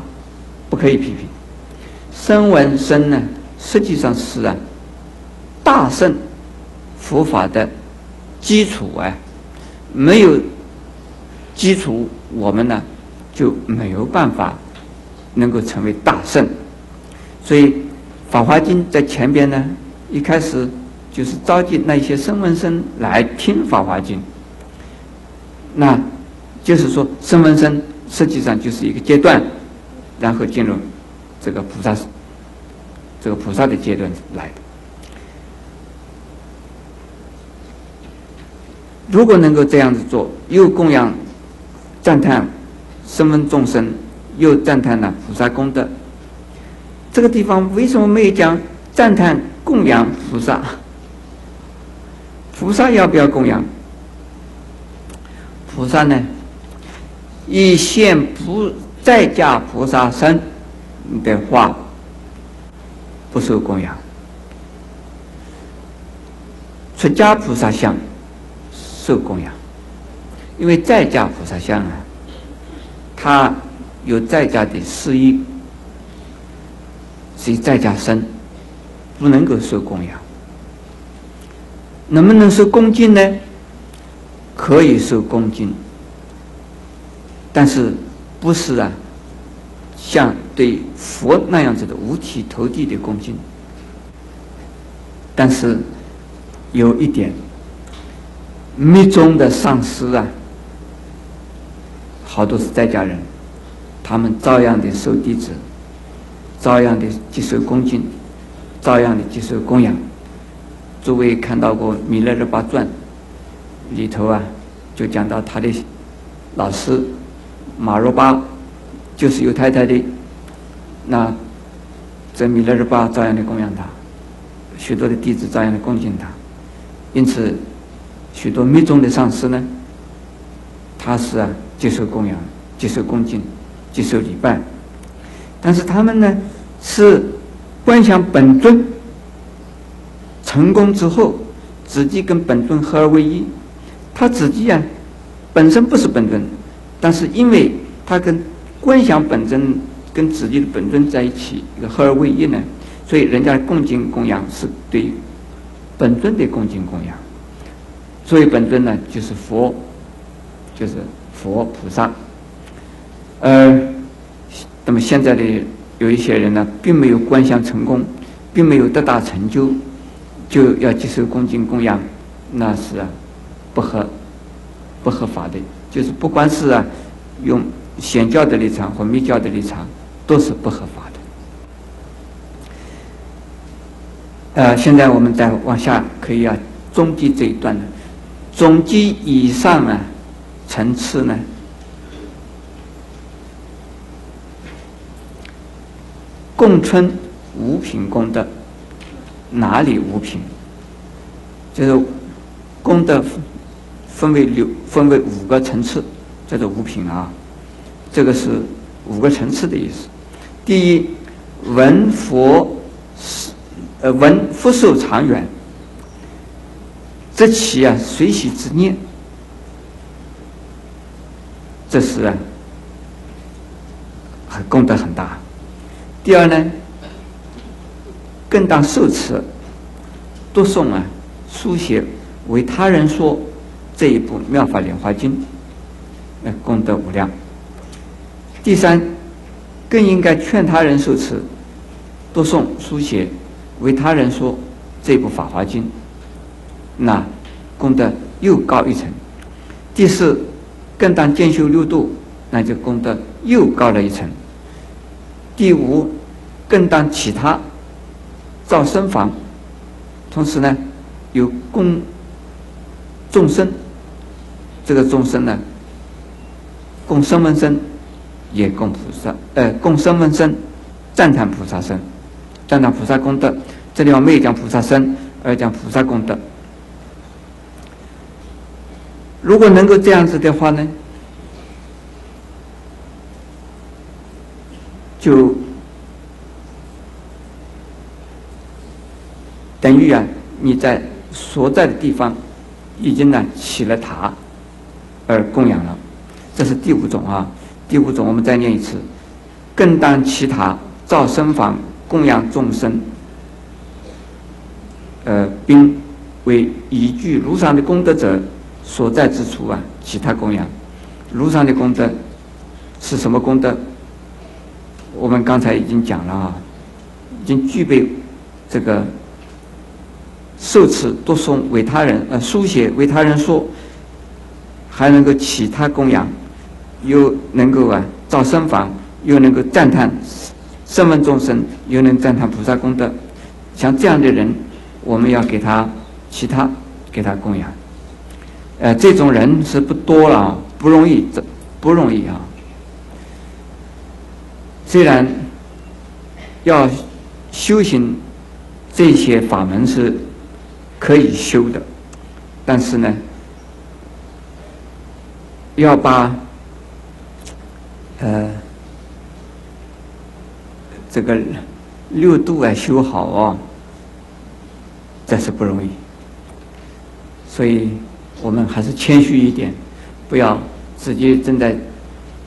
不可以批评。声闻声呢，实际上是啊，大圣佛法的基础啊，没有基础，我们呢就没有办法能够成为大圣，所以。《法华经》在前边呢，一开始就是召集那些声闻僧来听《法华经》，那就是说声闻僧实际上就是一个阶段，然后进入这个菩萨这个菩萨的阶段来的。如果能够这样子做，又供养、赞叹身闻众生，又赞叹了菩萨功德。这个地方为什么没有讲赞叹供养菩萨？菩萨要不要供养？菩萨呢？以现菩在家菩萨身的话，不受供养；出家菩萨像受供养，因为在家菩萨像啊，他有在家的事业。所以在家生不能够受供养，能不能受恭敬呢？可以受恭敬，但是不是啊？像对佛那样子的五体投地的恭敬。但是有一点，密宗的上师啊，好多是在家人，他们照样的受弟子。照样的接受恭敬，照样的接受供养。诸位看到过《弥勒日巴传》里头啊，就讲到他的老师马若巴就是有太太的，那这弥勒日巴照样的供养他，许多的弟子照样的恭敬他。因此，许多密宗的上师呢，他是啊接受供养、接受恭敬、接受礼拜。但是他们呢，是观想本尊成功之后，自己跟本尊合而为一。他自己啊，本身不是本尊，但是因为他跟观想本尊跟自己的本尊在一起，一个合而为一呢，所以人家的恭敬供养是对本尊的恭敬供养。所以本尊呢，就是佛，就是佛菩萨，呃。那么现在的有一些人呢，并没有观想成功，并没有得大成就，就要接受恭敬供养，那是，不合不合法的。就是不管是啊，用显教的立场或密教的立场，都是不合法的。呃，现在我们再往下可以啊，终极这一段呢，总计以上啊层次呢。共称五品功德，哪里五品？就是功德分为六，分为五个层次，叫做五品啊。这个是五个层次的意思。第一，闻佛是呃闻福寿长远，这起啊随喜之念，这是啊功德很大。第二呢，更当受持、读诵啊、书写为他人说这一部《妙法莲华经》，那功德无量。第三，更应该劝他人受持、读诵、书写为他人说这部《法华经》，那功德又高一层。第四，更当兼修六度，那就功德又高了一层。第五，更当其他造身房，同时呢，有供众生，这个众生呢，供声闻身，也供菩萨，呃，供声闻身，赞叹菩萨身，赞叹菩萨功德。这地方没有讲菩萨身，而讲菩萨功德。如果能够这样子的话呢？就等于啊，你在所在的地方已经呢起了塔而供养了，这是第五种啊。第五种我们再念一次：更当其他造僧房供养众生，呃，并为依据如上的功德者所在之处啊，其他供养。炉上的功德是什么功德？我们刚才已经讲了啊，已经具备这个受持、读诵为他人呃书写为他人说，还能够其他供养，又能够啊造身房，又能够赞叹声闻众生，又能赞叹菩萨功德，像这样的人，我们要给他其他给他供养。呃，这种人是不多了，不容易，不容易啊。虽然要修行这些法门是可以修的，但是呢，要把呃这个六度啊修好哦，这是不容易。所以我们还是谦虚一点，不要自己正在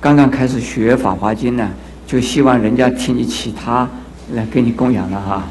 刚刚开始学《法华经》呢。就希望人家替你其他来给你供养了哈。